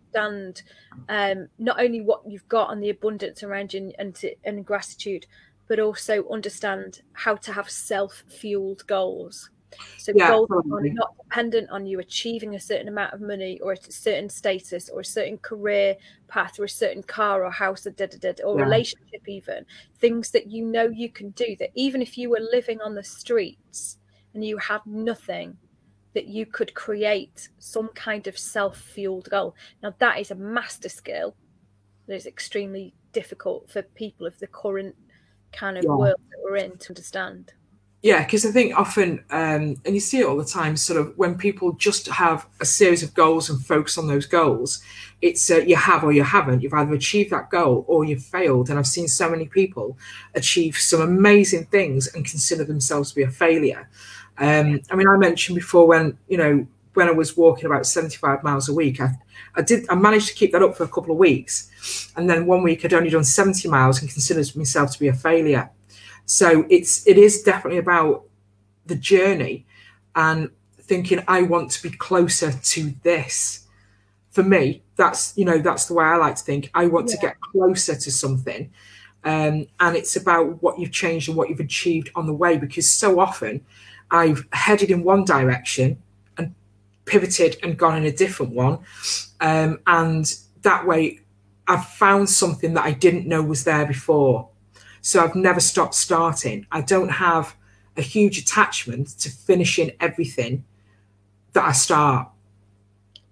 um, not only what you've got and the abundance around you and, and, to, and gratitude, but also understand how to have self-fueled goals. So yeah, goals are not dependent on you achieving a certain amount of money or a certain status or a certain career path or a certain car or house or, da, da, da, or yeah. relationship even. Things that you know you can do that even if you were living on the streets and you had nothing, that you could create some kind of self-fueled goal. Now that is a master skill that is extremely difficult for people of the current kind of yeah. world that we're in to understand. Yeah, because I think often, um, and you see it all the time, sort of when people just have a series of goals and focus on those goals, it's uh, you have or you haven't. You've either achieved that goal or you've failed. And I've seen so many people achieve some amazing things and consider themselves to be a failure. Um, I mean, I mentioned before when you know when I was walking about 75 miles a week, I, I did I managed to keep that up for a couple of weeks, and then one week I'd only done 70 miles and considered myself to be a failure. So it's it is definitely about the journey and thinking I want to be closer to this. For me, that's you know that's the way I like to think. I want yeah. to get closer to something. Um, and it's about what you've changed and what you've achieved on the way because so often I've headed in one direction and pivoted and gone in a different one. Um, and that way, I've found something that I didn't know was there before. So I've never stopped starting. I don't have a huge attachment to finishing everything that I start.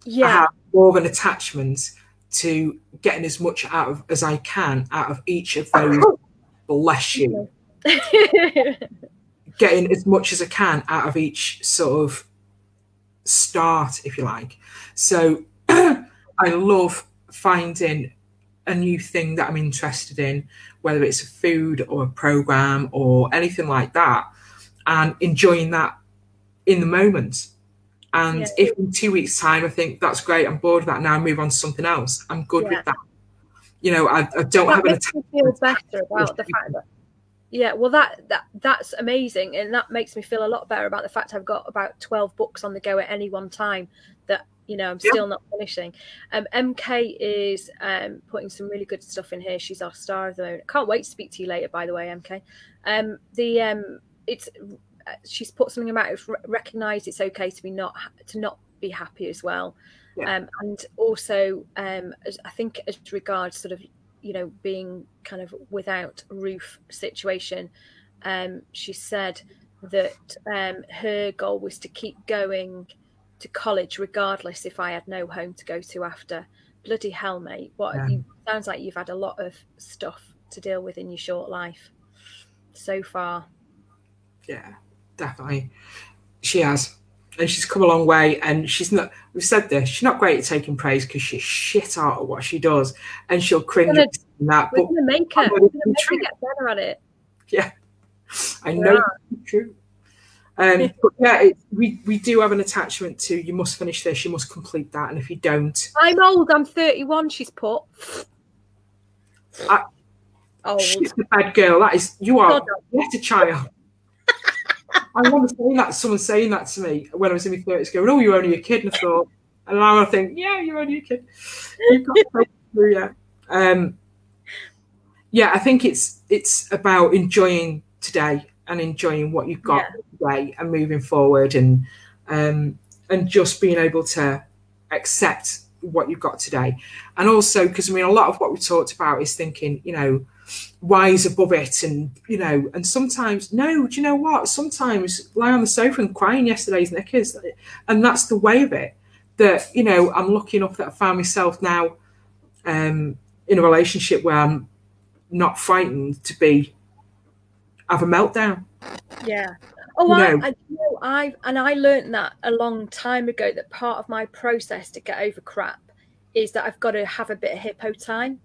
Yeah. I have more of an attachment to getting as much out of as I can out of each of those. Bless you. getting as much as I can out of each sort of start, if you like. So I love finding a new thing that I'm interested in, whether it's a food or a program or anything like that, and enjoying that in the moment. And yeah. if in two weeks' time I think that's great, I'm bored of that now, I move on to something else. I'm good yeah. with that. You know, I, I don't that have an. Makes feel better about the fact that yeah, well, that that that's amazing, and that makes me feel a lot better about the fact I've got about twelve books on the go at any one time that you know I'm still not finishing. Um, MK is um, putting some really good stuff in here. She's our star of the moment. Can't wait to speak to you later, by the way, MK. Um, the um, it's she's put something about it. Recognize it's okay to be not to not be happy as well. Yeah. Um, and also, um, as, I think as regards sort of, you know, being kind of without roof situation, um, she said that um, her goal was to keep going to college regardless if I had no home to go to after. Bloody hell, mate! What yeah. you, sounds like you've had a lot of stuff to deal with in your short life so far. Yeah, definitely. She has. And she's come a long way. And she's not, we've said this, she's not great at taking praise because she's shit out at what she does. And she'll cringe gonna, at that. We're going to make her. We're going to make her get better at it. Yeah. I know yeah. true. Um, but yeah, it, we, we do have an attachment to you must finish this, you must complete that. And if you don't. I'm old, I'm 31, she's put. I, old. She's a bad girl. That is, you are yet a child. I remember saying that someone saying that to me when I was in my thirties, going, "Oh, you're only a kid," and I thought, and now I think, "Yeah, you're only a kid. You've got through yeah." Um, yeah, I think it's it's about enjoying today and enjoying what you've got yeah. today and moving forward and um, and just being able to accept what you've got today. And also because I mean a lot of what we talked about is thinking, you know, rise above it and you know and sometimes no do you know what? Sometimes lie on the sofa and crying yesterday's knickers. And that's the way of it that you know i'm lucky enough that i found myself now um in a relationship where i'm not frightened to be have a meltdown. Yeah. Oh I, I, you know, i and i learned that a long time ago that part of my process to get over crap is that i've got to have a bit of hippo time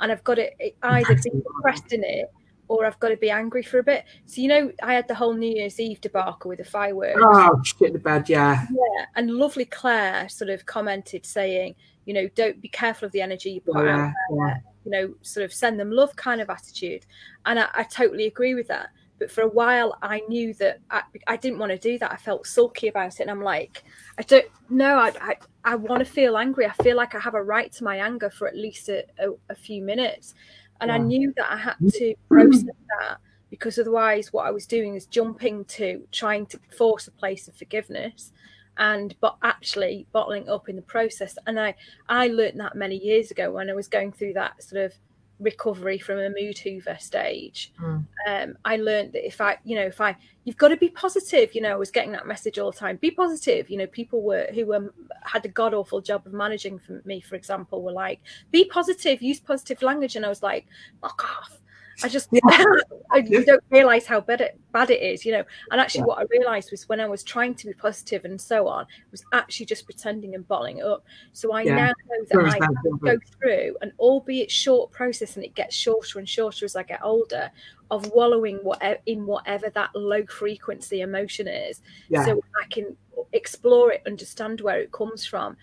and I've got to either be depressed in it or I've got to be angry for a bit. So you know, I had the whole New Year's Eve debacle with the fireworks. Oh shit, the bed, yeah. Yeah, and lovely Claire sort of commented saying, you know, don't be careful of the energy you put oh, yeah, out there. Yeah. You know, sort of send them love kind of attitude, and I, I totally agree with that. But for a while, I knew that I, I didn't want to do that. I felt sulky about it, and I'm like, I don't know. I, I, I want to feel angry. I feel like I have a right to my anger for at least a, a, a few minutes, and yeah. I knew that I had to process that because otherwise, what I was doing is jumping to trying to force a place of forgiveness, and but actually bottling up in the process. And I I learned that many years ago when I was going through that sort of recovery from a mood hoover stage mm. um, i learned that if i you know if i you've got to be positive you know i was getting that message all the time be positive you know people were who were had a god awful job of managing for me for example were like be positive use positive language and i was like fuck off I just yeah. I, don't realize how bad it bad it is, you know. And actually, yeah. what I realized was when I was trying to be positive and so on, was actually just pretending and bottling it up. So I yeah. now know that I go through an albeit short process, and it gets shorter and shorter as I get older, of wallowing whatever in whatever that low frequency emotion is, so I can explore it, understand where it comes from,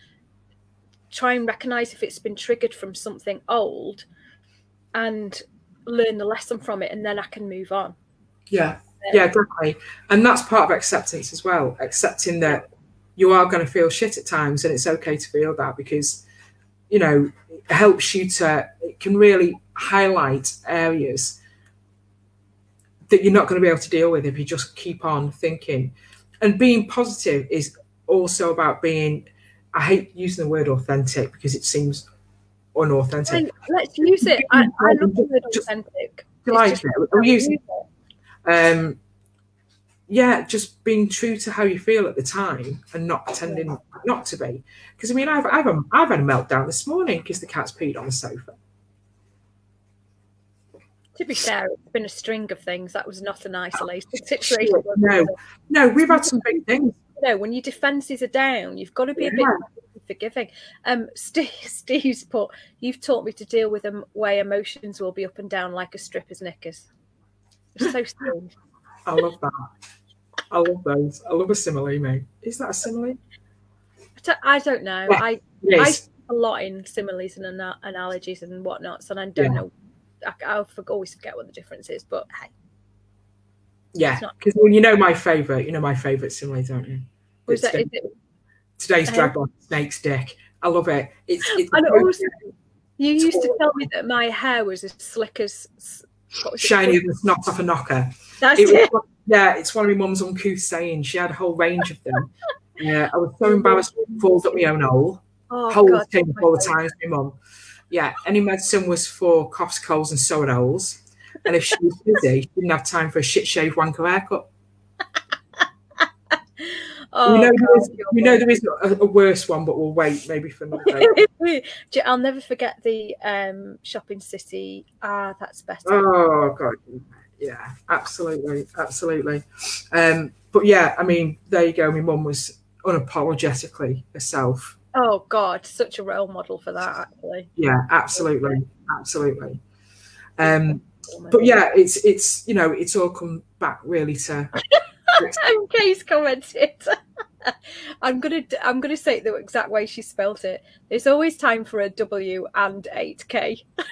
try and recognize if it's been triggered from something old, and learn the lesson from it and then I can move on. Yeah, um, yeah, definitely. And that's part of acceptance as well, accepting that you are going to feel shit at times and it's okay to feel that because, you know, it helps you to, it can really highlight areas that you're not going to be able to deal with if you just keep on thinking. And being positive is also about being, I hate using the word authentic because it seems unauthentic. let's use it. I, I love the word authentic. Like. We'll use it. Um, yeah, just being true to how you feel at the time and not pretending yeah. not to be. Because I mean, I've I've, a, I've had a meltdown this morning because the cat's peed on the sofa. To be fair, it's been a string of things. That was not an isolated situation. No, no, we've had some big things. You know, when your defences are down, you've got to be yeah. a bit forgiving. Um, Steve, Steve's put, you've taught me to deal with the way emotions will be up and down like a stripper's knickers. It's so strange. I love that. I love those. I love a simile, mate. Is that a simile? I don't know. Yeah, I I a lot in similes and ana- analogies and whatnots, and I don't yeah. know. I, always forget what the difference is, but hey. Yeah, because well, you know my favourite. You know my favourite simile, don't you? Was that, is it, Today's um, drag on snake's dick. I love it. It's, it's and also, you used to tell me that my hair was as slick as shiny as snot off a knocker. That's it. it. Was, yeah, it's one of my mum's uncouth sayings. She had a whole range of them. Yeah, I was so embarrassed to fold up my own hole. Oh, Holes God, came up all the time to my mum. Yeah, any medicine was for coughs, colds, and sore holes. And if she was busy, she didn't have time for a shit shave wanker haircut. Oh, we know, there is, we know there is a, a worse one, but we'll wait maybe for another. I'll never forget the um, shopping city. Ah, that's better. Oh god, yeah, absolutely, absolutely. Um, but yeah, I mean, there you go. My mum was unapologetically herself. Oh God, such a role model for that. Actually, Yeah, absolutely, absolutely. Um, but yeah, it's it's you know it's all come back really to in case commented. I'm gonna I'm gonna say it the exact way she spelt it. There's always time for a W and eight K.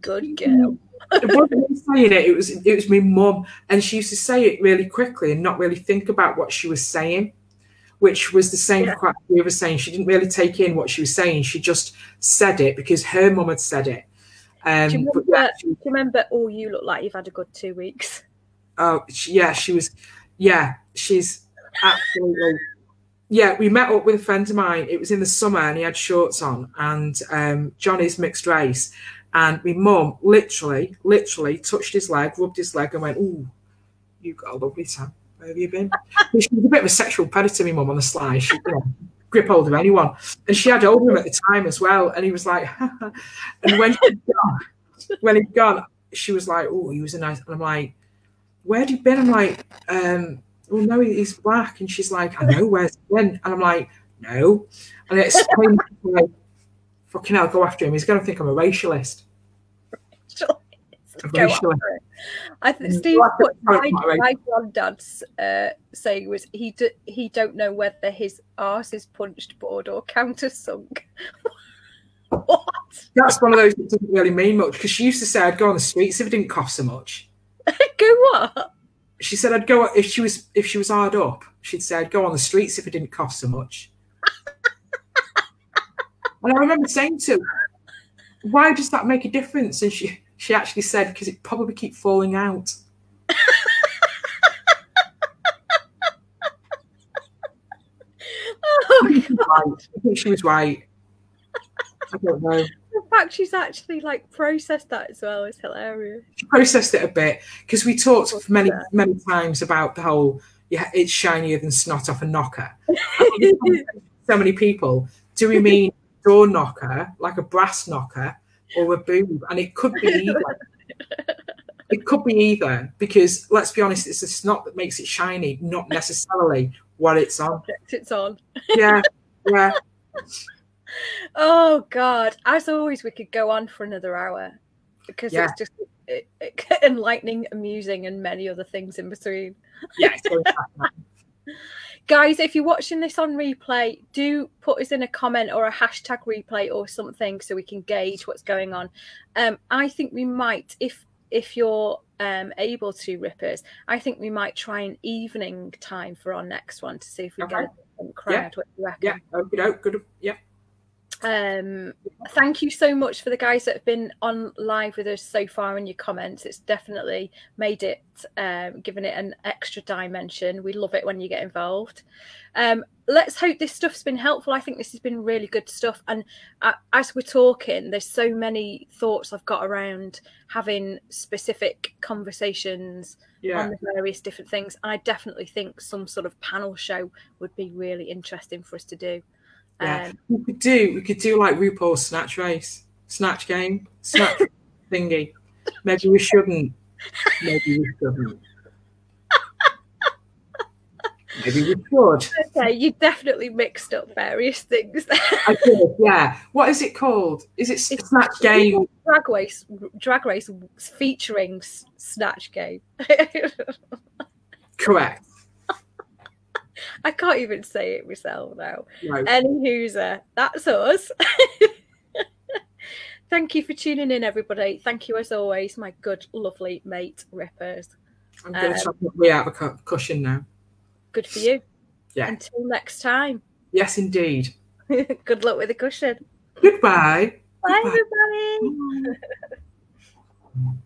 Good girl. it wasn't me saying it. It was it was my mum, and she used to say it really quickly and not really think about what she was saying, which was the same Yeah. for quite a few of us saying. She didn't really take in what she was saying. She just said it because her mum had said it. Um, Do you remember? yeah, she- Do you remember? Oh, you look like you've had a good two weeks. Oh, she, yeah, she was. Yeah, she's absolutely. Yeah, we met up with a friend of mine. It was in the summer, and he had shorts on. And um, Johnny's mixed race, and my mum literally, literally touched his leg, rubbed his leg, and went, "Ooh, you've got a lovely tan. Where have you been?" she was a bit of a sexual predator, my mum, on the sly. She, you know, grip hold of anyone, and she had hold of him at the time as well. And he was like, and when he'd gone, when he'd gone, she was like, "Oh, he was a nice." And I'm like where would you been? I'm like, um, well, no, he's black. And she's like, I know, where's he been? And I'm like, no. And I explained, like, fucking hell, go after him. He's going to think I'm a racialist. A Go racialist. after it. I think Mm, Steve put my, it's not right. my granddad's uh, saying was he d- he don't know whether his arse is punched board or countersunk. what? That's one of those that doesn't really mean much because she used to say I'd go on the streets if it didn't cost so much. Go what? She said I'd go if she was if she was hard up. She'd say I'd go on the streets if it didn't cost so much. and I remember saying to, her, "Why does that make a difference?" And she she actually said because it probably keep falling out. Oh, Right. I think she was right. I don't know. the fact she's actually like processed that as well is hilarious. She processed it a bit because we talked many many times about the whole yeah it's shinier than snot off a knocker. So many people. Do we mean door knocker like a brass knocker or a boob? And it could be either. It could be either because let's be honest, it's the snot that makes it shiny, not necessarily what it's on. It's on. Yeah, yeah. Oh God! As always, we could go on for another hour because Yeah. it's just it, it, enlightening, amusing, and many other things in between. Yeah, it's going back. Guys, if you're watching this on replay, do put us in a comment or a hashtag replay or something so we can gauge what's going on. Um, I think we might, if if you're um, able to, rippers, I think we might try an evening time for our next one to see if we get Okay. a different crowd. What do you reckon? Yeah, okay, good. Yeah, Um, thank you so much for the guys that have been on live with us so far and your comments. It's definitely made it, um, given it an extra dimension. We love it when you get involved. Um, let's hope this stuff's been helpful. I think this has been really good stuff. And uh, as we're talking, there's so many thoughts I've got around having specific conversations yeah. on the various different things. I definitely think some sort of panel show would be really interesting for us to do. Yeah. Um, We could do we could do like RuPaul's snatch race, snatch game, snatch thingy. Maybe we shouldn't. Maybe we shouldn't. Maybe we should. Okay, you definitely mixed up various things. I did, yeah. What is it called? Is it It's- snatch game? drag race, drag race featuring Snatch Game. Correct. I can't even say it myself now. No. Any hooser, that's us. Thank you for tuning in, everybody. Thank you as always, my good, lovely mate Rippers. I'm going to um, try to put me out of a cushion now. Good for you. Yeah. Until next time. Yes, indeed. good luck with the cushion. Goodbye. Bye, Goodbye. everybody. Bye.